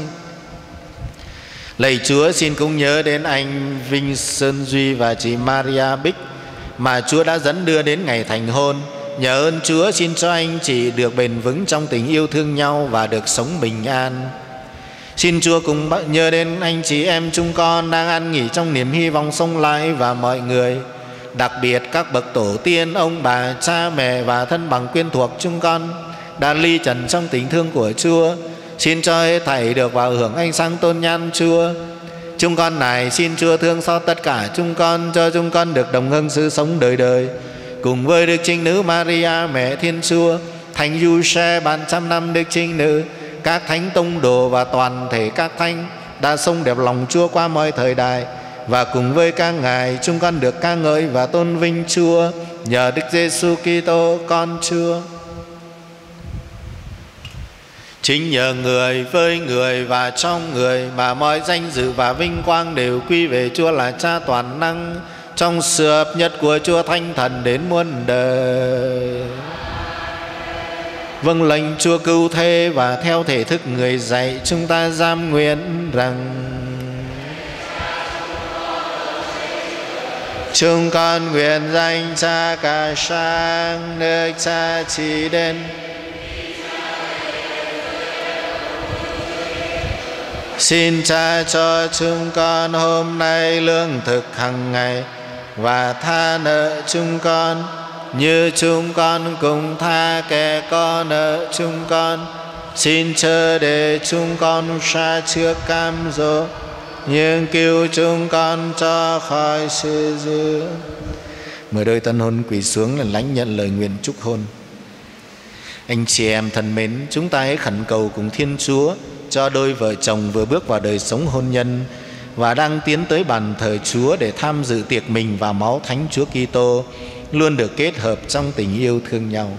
Lạy Chúa xin cũng nhớ đến anh Vinh Sơn Duy và chị Maria Bích mà Chúa đã dẫn đưa đến ngày thành hôn. Nhờ ơn Chúa xin cho anh chị được bền vững trong tình yêu thương nhau và được sống bình an. Xin Chúa cùng nhớ đến anh chị em chúng con đang ăn nghỉ trong niềm hy vọng sống lại và mọi người. Đặc biệt các bậc tổ tiên, ông bà, cha mẹ và thân bằng quyên thuộc chúng con đã ly trần trong tình thương của Chúa. Xin cho hết thảy được vào hưởng ánh sáng tôn nhan Chúa. Chúng con này xin Chúa thương xót tất cả chúng con Cho chúng con được đồng hưng sự sống đời đời. Cùng với Đức Trinh Nữ Maria Mẹ Thiên Chúa Thánh Du Xe bàn trăm năm Đức Trinh Nữ Các thánh tông đồ và toàn thể các thánh Đã sống đẹp lòng Chúa qua mọi thời đại và cùng với các ngài, chúng con được ca ngợi và tôn vinh Chúa nhờ Đức Giêsu Kitô, con Chúa. Chính nhờ người với người và trong người Mà mọi danh dự và vinh quang đều quy về Chúa là cha toàn năng, Trong sự hợp nhất của Chúa Thánh Thần đến muôn đời Vâng lệnh Chúa cứu thế và theo thể thức người dạy, Chúng ta giam nguyện rằng Chúng con nguyện danh cha cả sang Nước cha chỉ đến Xin cha cho chúng con hôm nay lương thực hàng ngày và tha nợ chúng con, như chúng con cùng tha kẻ có nợ chúng con. Xin chờ để chúng con xa trước cam dỗ nhưng cứu chúng con cha khai sư dư Mời đôi tân hôn quỳ xuống là lãnh nhận lời nguyện chúc hôn. Anh chị em thân mến, chúng ta hãy khẩn cầu cùng Thiên Chúa cho đôi vợ chồng vừa bước vào đời sống hôn nhân và đang tiến tới bàn thờ Chúa để tham dự tiệc mình và máu Thánh Chúa Kitô luôn được kết hợp trong tình yêu thương nhau.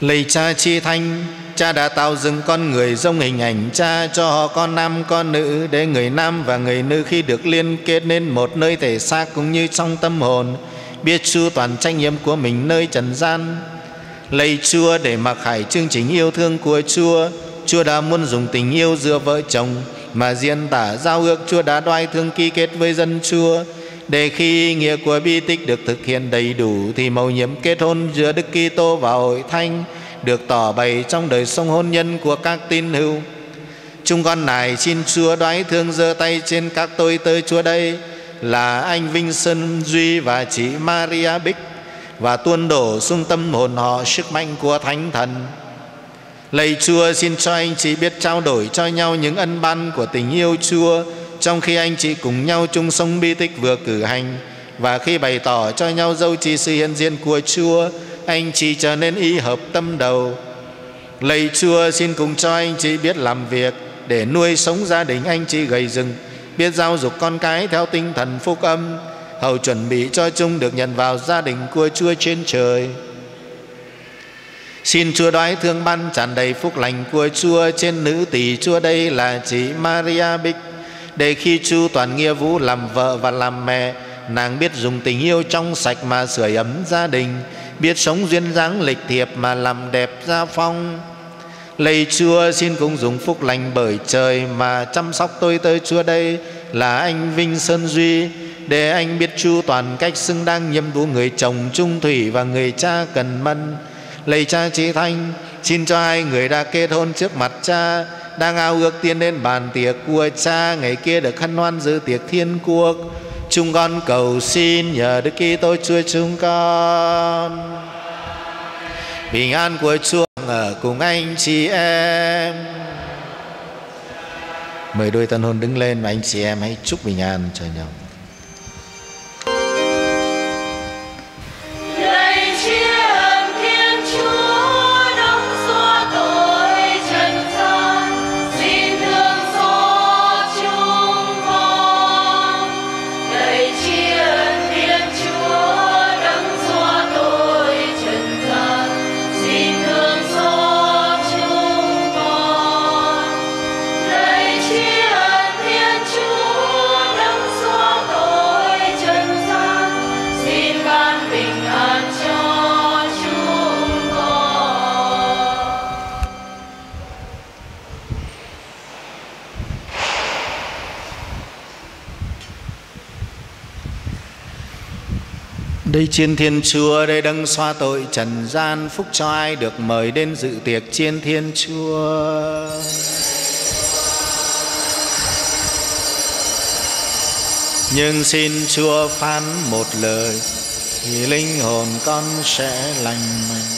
Lạy cha chi thanh, cha đã tạo dựng con người giống hình ảnh cha cho họ, con nam, con nữ, để người nam và người nữ khi được liên kết nên một nơi thể xác cũng như trong tâm hồn. Biết chu toàn trách nhiệm của mình nơi trần gian. Lạy Chúa để mặc khải chương trình yêu thương của Chúa. Chúa đã muốn dùng tình yêu giữa vợ chồng Mà diễn tả giao ước Chúa đã đoái thương ký kết với dân Chúa. Để khi nghĩa của bi tích được thực hiện đầy đủ Thì mầu nhiệm kết hôn giữa Đức Kitô và hội thánh. Được tỏ bày trong đời sống hôn nhân của các tín hữu. Chúng con này xin Chúa đoái thương giơ tay trên các tôi tới Chúa đây, Là anh Vinh Sơn Duy và chị Maria Bích, và tuôn đổ xuống tâm hồn họ sức mạnh của thánh thần. Lạy chúa, xin cho anh chị biết trao đổi cho nhau những ân ban của tình yêu chúa trong khi anh chị cùng nhau chung sống bi tích vừa cử hành, và khi bày tỏ cho nhau dâu chỉ sự hiện diện của chúa anh chị trở nên y hợp tâm đầu lạy chúa, xin cùng cho anh chị biết làm việc để nuôi sống gia đình anh chị gầy rừng, biết giáo dục con cái theo tinh thần phúc âm, hầu chuẩn bị cho chúng được nhận vào gia đình của Chúa trên trời. Xin Chúa đoái thương ban tràn đầy phúc lành của Chúa trên nữ tỷ Chúa đây là chị Maria Bích, để khi chúa toàn nghĩa vũ làm vợ và làm mẹ, nàng biết dùng tình yêu trong sạch mà sưởi ấm gia đình biết sống duyên dáng lịch thiệp mà làm đẹp gia phong. Lạy Chúa, xin cũng dùng phúc lành bởi trời mà chăm sóc tôi tới Chúa đây là anh Vinh Sơn Duy. Để anh biết chu toàn cách xứng đáng nhiệm vụ người chồng trung thủy và người cha cần mân. Lạy cha chị thanh xin cho hai người đã kết hôn trước mặt cha, đang ao ước tiến đến bàn tiệc của cha. Ngày kia được hân hoan dự tiệc thiên quốc chúng con cầu xin nhờ đức kitô chúa chúng con. Bình an của chúa ở cùng anh chị em. Mời đôi tân hôn đứng lên và anh chị em hãy chúc bình an cho nhau. Đây chiên thiên chúa, đây đấng xoa tội trần gian, phúc cho ai được mời đến dự tiệc chiên thiên chúa. Nhưng xin chúa phán một lời, thì linh hồn con sẽ lành mạnh.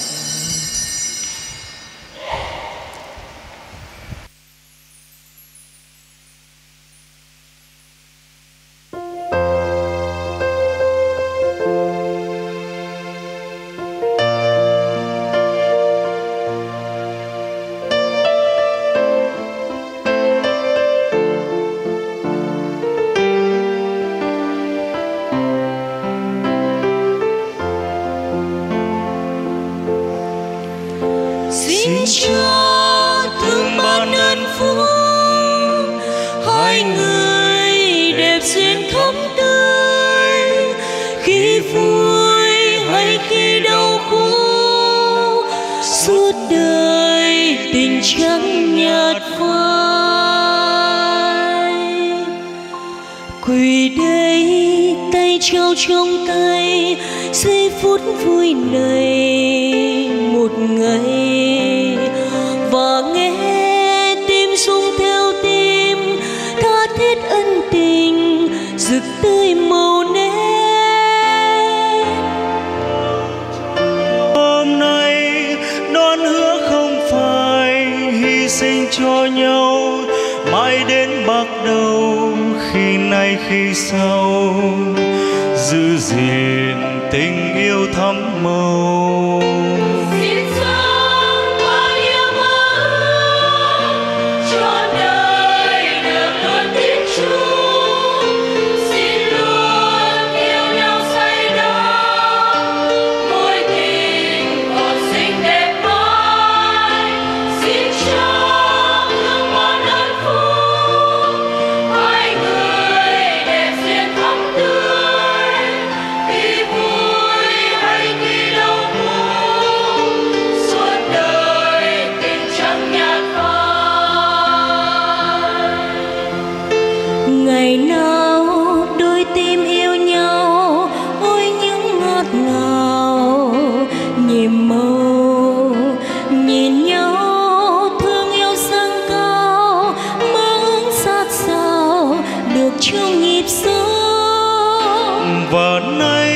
và nay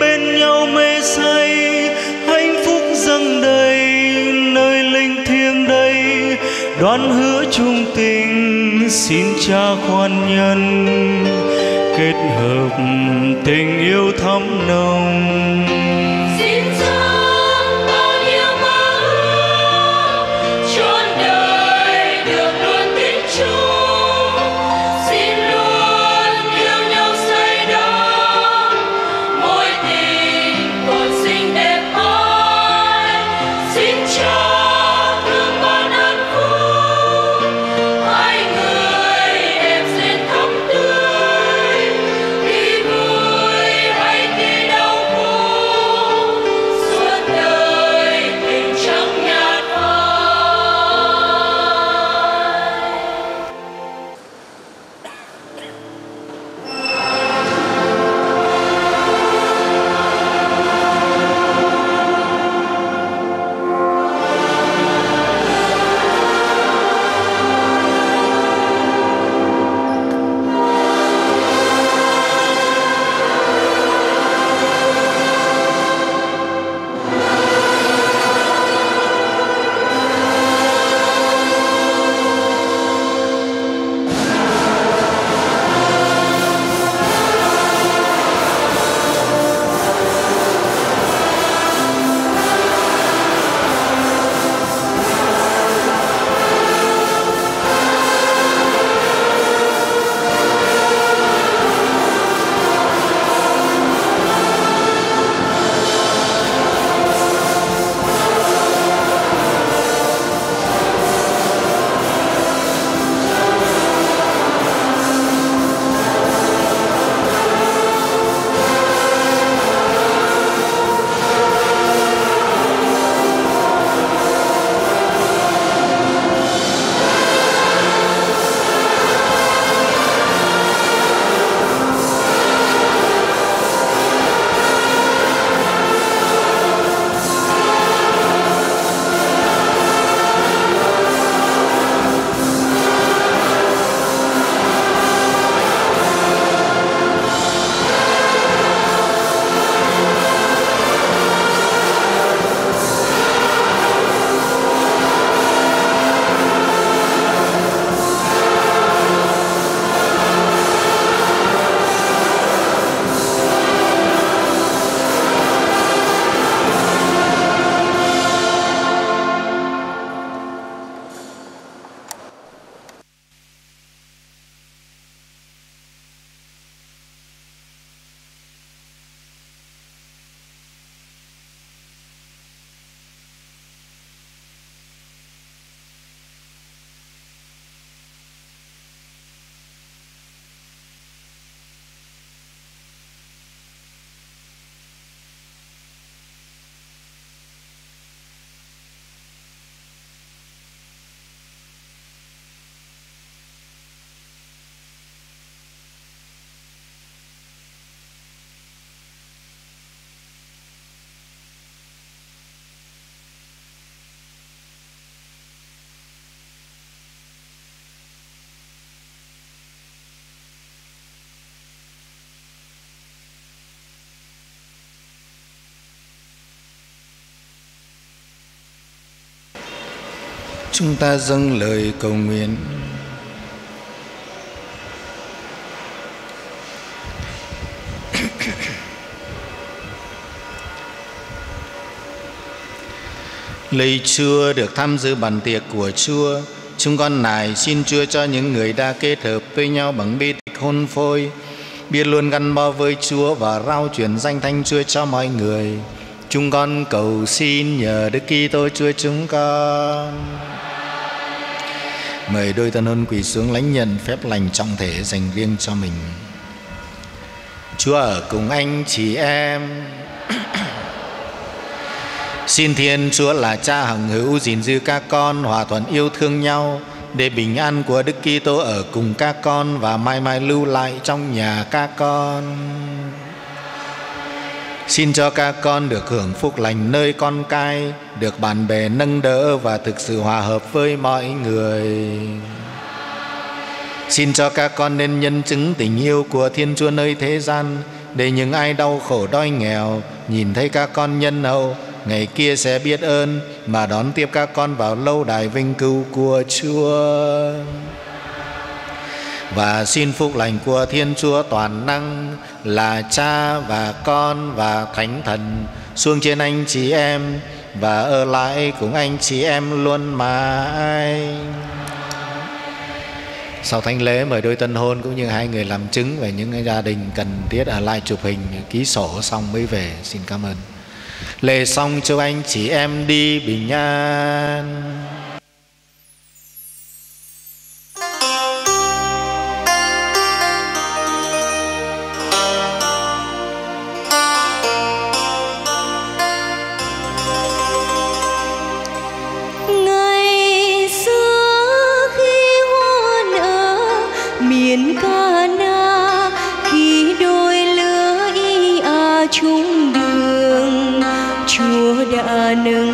bên nhau mê say, hạnh phúc dâng đầy nơi linh thiêng đây. Đoán hứa chung tình xin cha khoan nhân, kết hợp tình yêu thắm nồng. Chúng ta dâng lời cầu nguyện. Lạy Chúa được tham dự bàn tiệc của Chúa, chúng con nài xin Chúa cho những người đã kết hợp với nhau bằng bi tịch hôn phôi, biết luôn gắn bó với Chúa và rao truyền danh thanh Chúa cho mọi người. Chúng con cầu xin nhờ Đức Kitô Chúa chúng con. Mời đôi tân hôn quỳ xuống lãnh nhận phép lành trọng thể dành riêng cho mình. Chúa ở cùng anh chị em. Xin Thiên Chúa là cha hằng hữu gìn giữ các con, hòa thuận yêu thương nhau, để bình an của Đức Kitô ở cùng các con và mãi mãi lưu lại trong nhà các con. Xin cho các con được hưởng phúc lành nơi con cai, được bạn bè nâng đỡ và thực sự hòa hợp với mọi người. Xin cho các con nên nhân chứng tình yêu của Thiên Chúa nơi thế gian, để những ai đau khổ đói nghèo nhìn thấy các con nhân hậu, ngày kia sẽ biết ơn mà đón tiếp các con vào lâu đài vinh cưu của Chúa. Và xin phúc lành của Thiên Chúa toàn năng là Cha và Con và Thánh Thần xuống trên anh chị em và ở lại cùng anh chị em luôn mãi. Sau thánh lễ, mời đôi tân hôn cũng như hai người làm chứng về những gia đình cần thiết ở lại chụp hình, ký sổ xong mới về. Xin cảm ơn. Lễ xong, chúc anh chị em đi bình an. Nương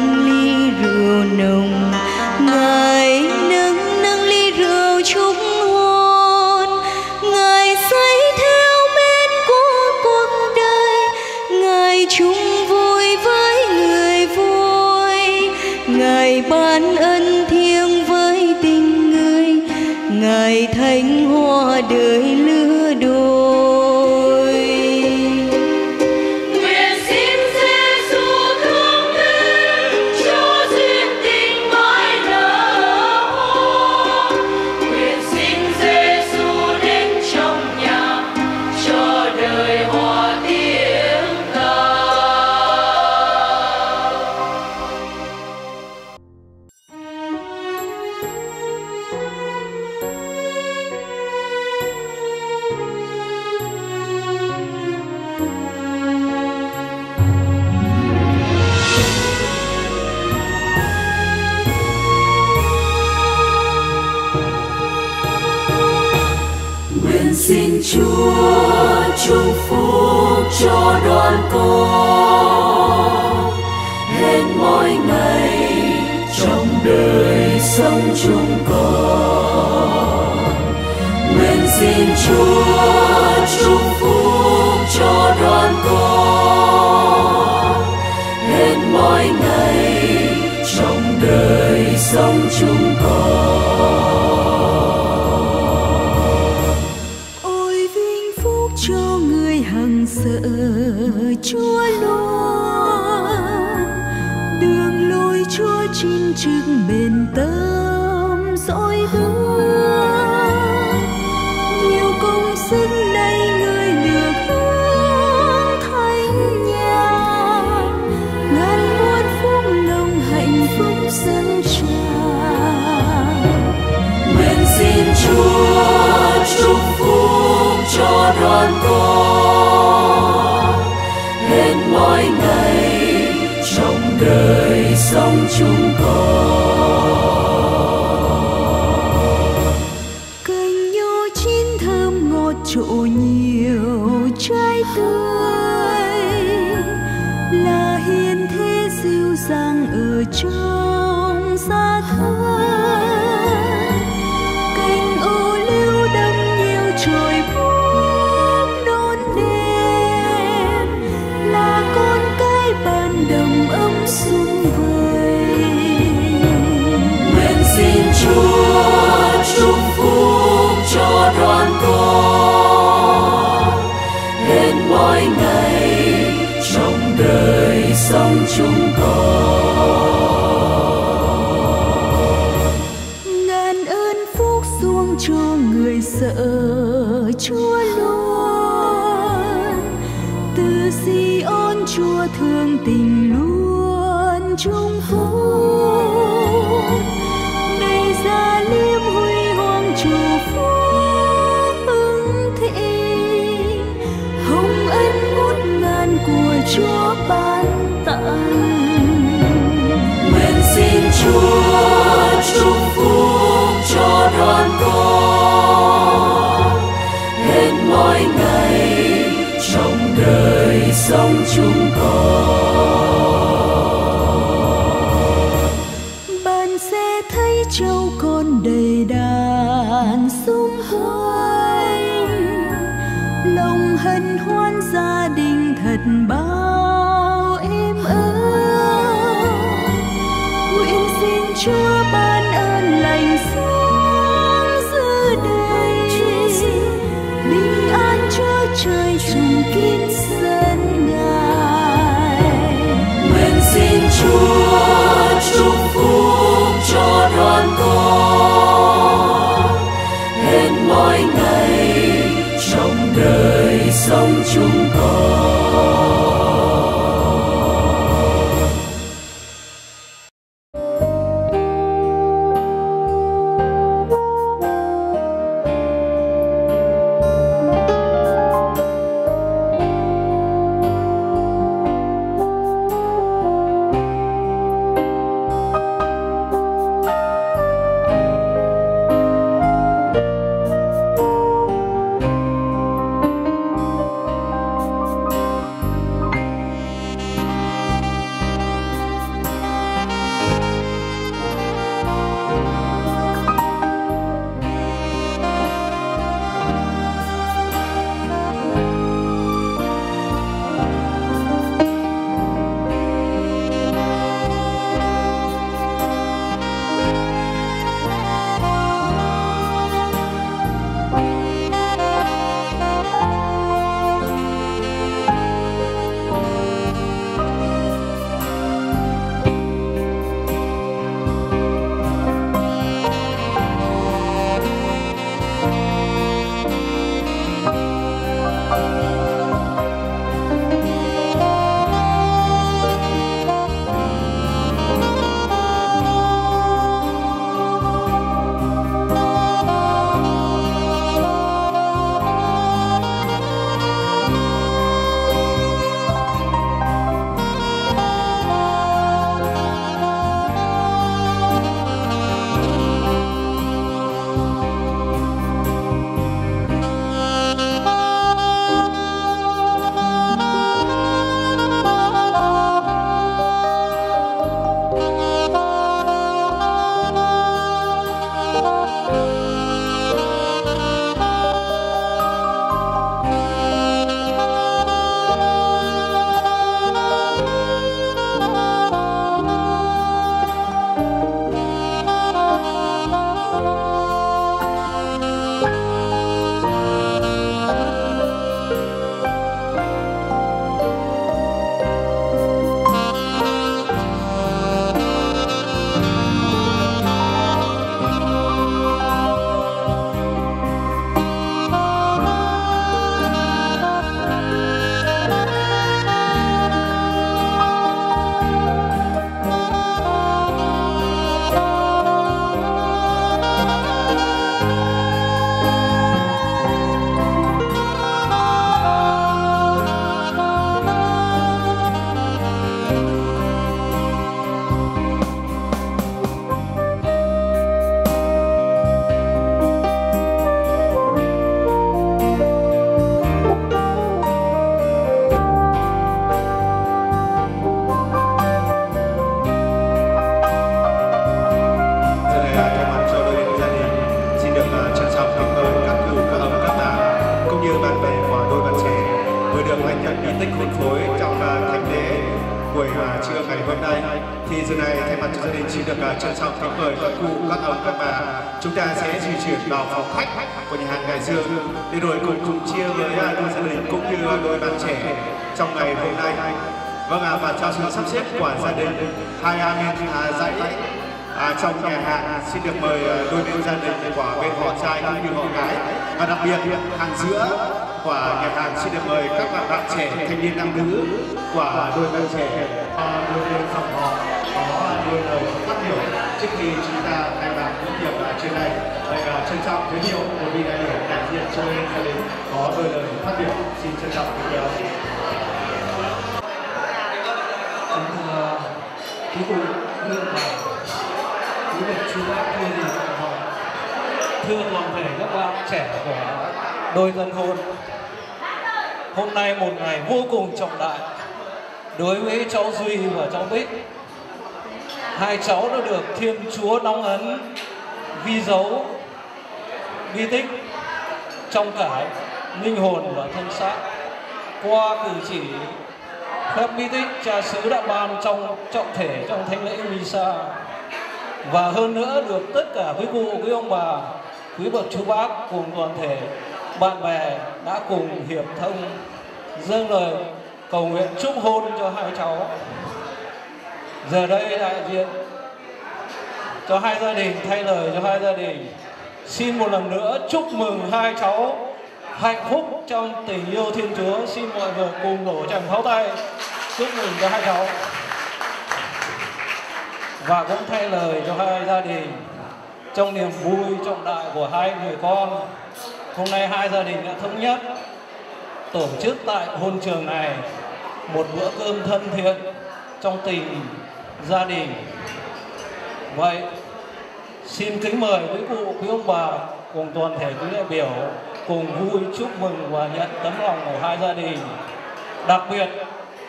cho người hằng sợ Chúa luôn. Đường lối Chúa chinh trực bền tâm dõi bước con con hết mỗi ngày trong đời sống chúng chúng con. Ngàn ơn phúc xuống cho người sợ Chúa luôn. Từ si ôn Chúa thương tình luôn. Chung phúc Chúa chúc phúc cho đoàn con. Hết mọi ngày trong đời sống chúng con. Sắp xếp của gia đình. Hai anh em à, dãy à, trong nhà hàng. Xin được mời à, đôi bên gia đình của bên họ trai cũng như họ gái. Và đặc biệt hàng giữa của nhà hàng xin được mời các bạn, bạn trẻ thanh niên nam nữ của đôi bạn trẻ. À, đôi bên dòng họ có đôi lời phát biểu trước khi chúng ta khai mạc những tiệc à, trên đây vậy à, trân trọng giới thiệu một vị đại biểu đại diện cho bên gia đình có đôi lời phát biểu. Xin trân trọng kính chào kính thưa quý cụ thưa bà quý vị chú toàn thể các bạn trẻ của đôi dân hôn. Hôm nay một ngày vô cùng trọng đại. Đối với cháu duy và cháu bích, hai cháu đã được thiên chúa đóng ấn ghi dấu, ghi tích trong cả linh hồn và thân xác. Qua cử chỉ phép bí tích, cha xứ đã ban trong trọng thể, trong thánh lễ misa và hơn nữa được tất cả quý cụ, quý ông bà, quý bậc chú bác cùng toàn thể, bạn bè đã cùng hiệp thông dâng lời cầu nguyện chúc hôn cho hai cháu. Giờ đây đại diện cho hai gia đình, thay lời cho hai gia đình. Xin một lần nữa chúc mừng hai cháu hạnh phúc trong tình yêu thiên chúa. Xin mọi người cùng nổ tràng pháo tay chúc mừng cho hai cháu và cũng thay lời cho hai gia đình. Trong niềm vui trọng đại của hai người con, hôm nay hai gia đình đã thống nhất tổ chức tại hôn trường này một bữa cơm thân thiện trong tình gia đình. Vậy, xin kính mời quý cụ, quý ông bà cùng toàn thể quý đại biểu cùng vui chúc mừng và nhận tấm lòng của hai gia đình. Đặc biệt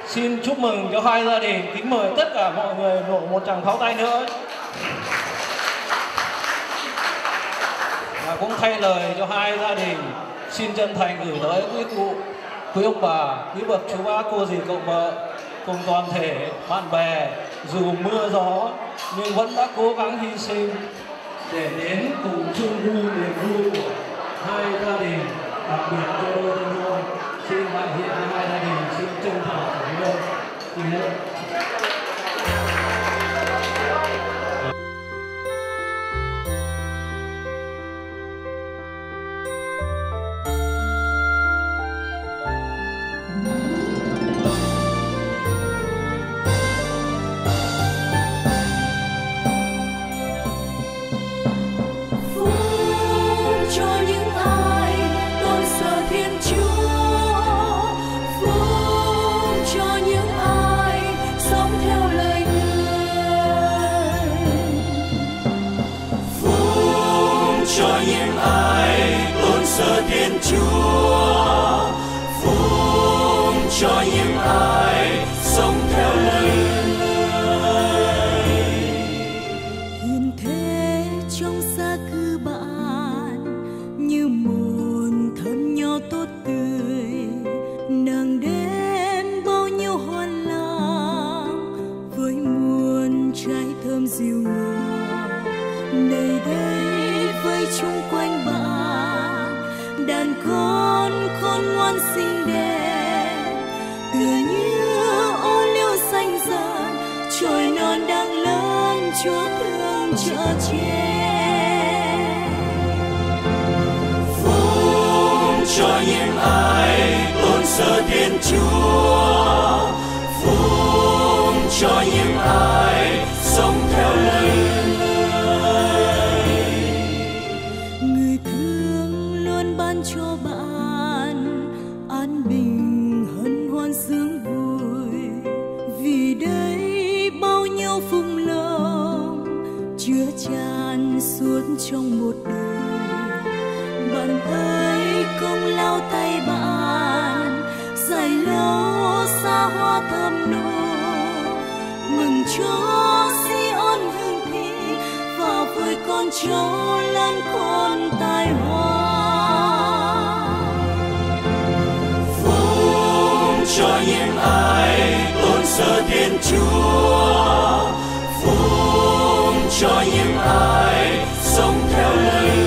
xin chúc mừng cho hai gia đình, kính mời tất cả mọi người nổ một tràng pháo tay nữa. Và cũng thay lời cho hai gia đình, xin chân thành gửi tới quý cụ, quý ông bà, quý bậc chú bác, cô dì, cậu vợ, cùng toàn thể bạn bè, dù mưa gió, nhưng vẫn đã cố gắng hy sinh để đến cùng chung vui niềm vui của hai gia đình, đặc biệt cho đôi tân hôn xin đại diện hai gia đình xin chân thành cảm ơn xin chúa phúc cho những giờ thiên chúa, phúc cho những ai sống theo lời người thương luôn ban cho bạn an bình, hân hoan, sướng vui. Vì đây bao nhiêu phung lòng chứa tràn suốt trong một đời. Bạn tay công lao tay bạn dài lâu xa hoa thơm nụ. Mừng chúa si ôn hương thi và vui con cháu lan con tài hoa phúc cho những ai tôn sơ thiên chúa. Phúc cho những ai sống theo lời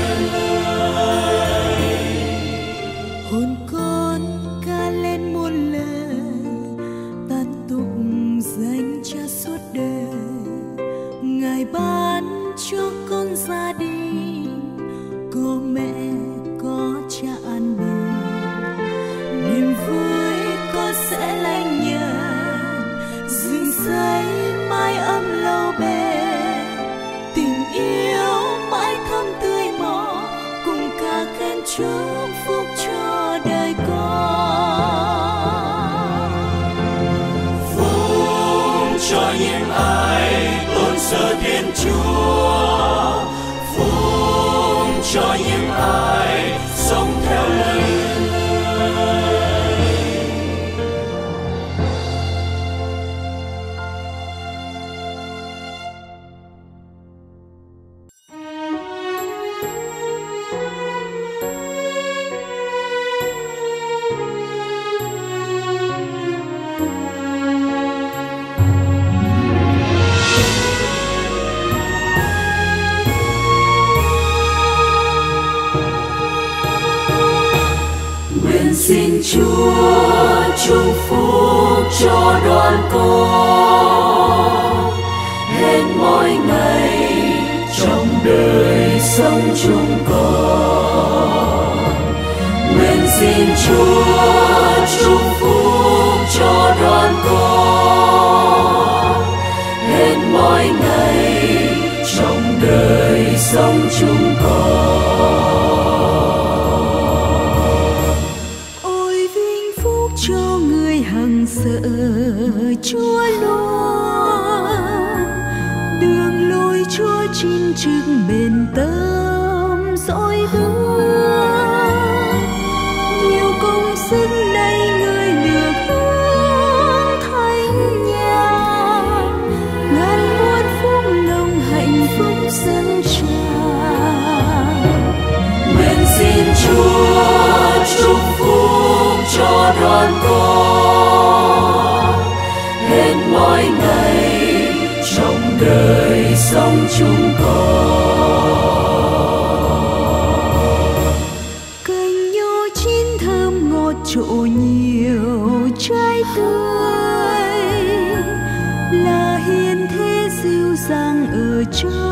cho đoàn con hết mỗi ngày trong đời sống chúng con. Nguyện xin chúa chúa luôn, đường lối chúa chinh trực bền tâm, dõi hứa nhiều công sức nay người được hướng thánh nhà ngàn muôn phúc nồng hạnh phúc dân tràn nguyện xin chúa chúc phúc cho đoàn con. đời sống chúng con cành nho chín thơm ngọt trộ nhiều trái tươi, là hiền thế dịu dàng ở trong.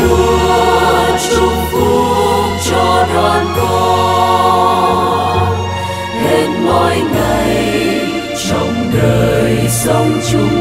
Chúa chúc phúc cho đoàn con. Hết mọi ngày trong đời sống chúng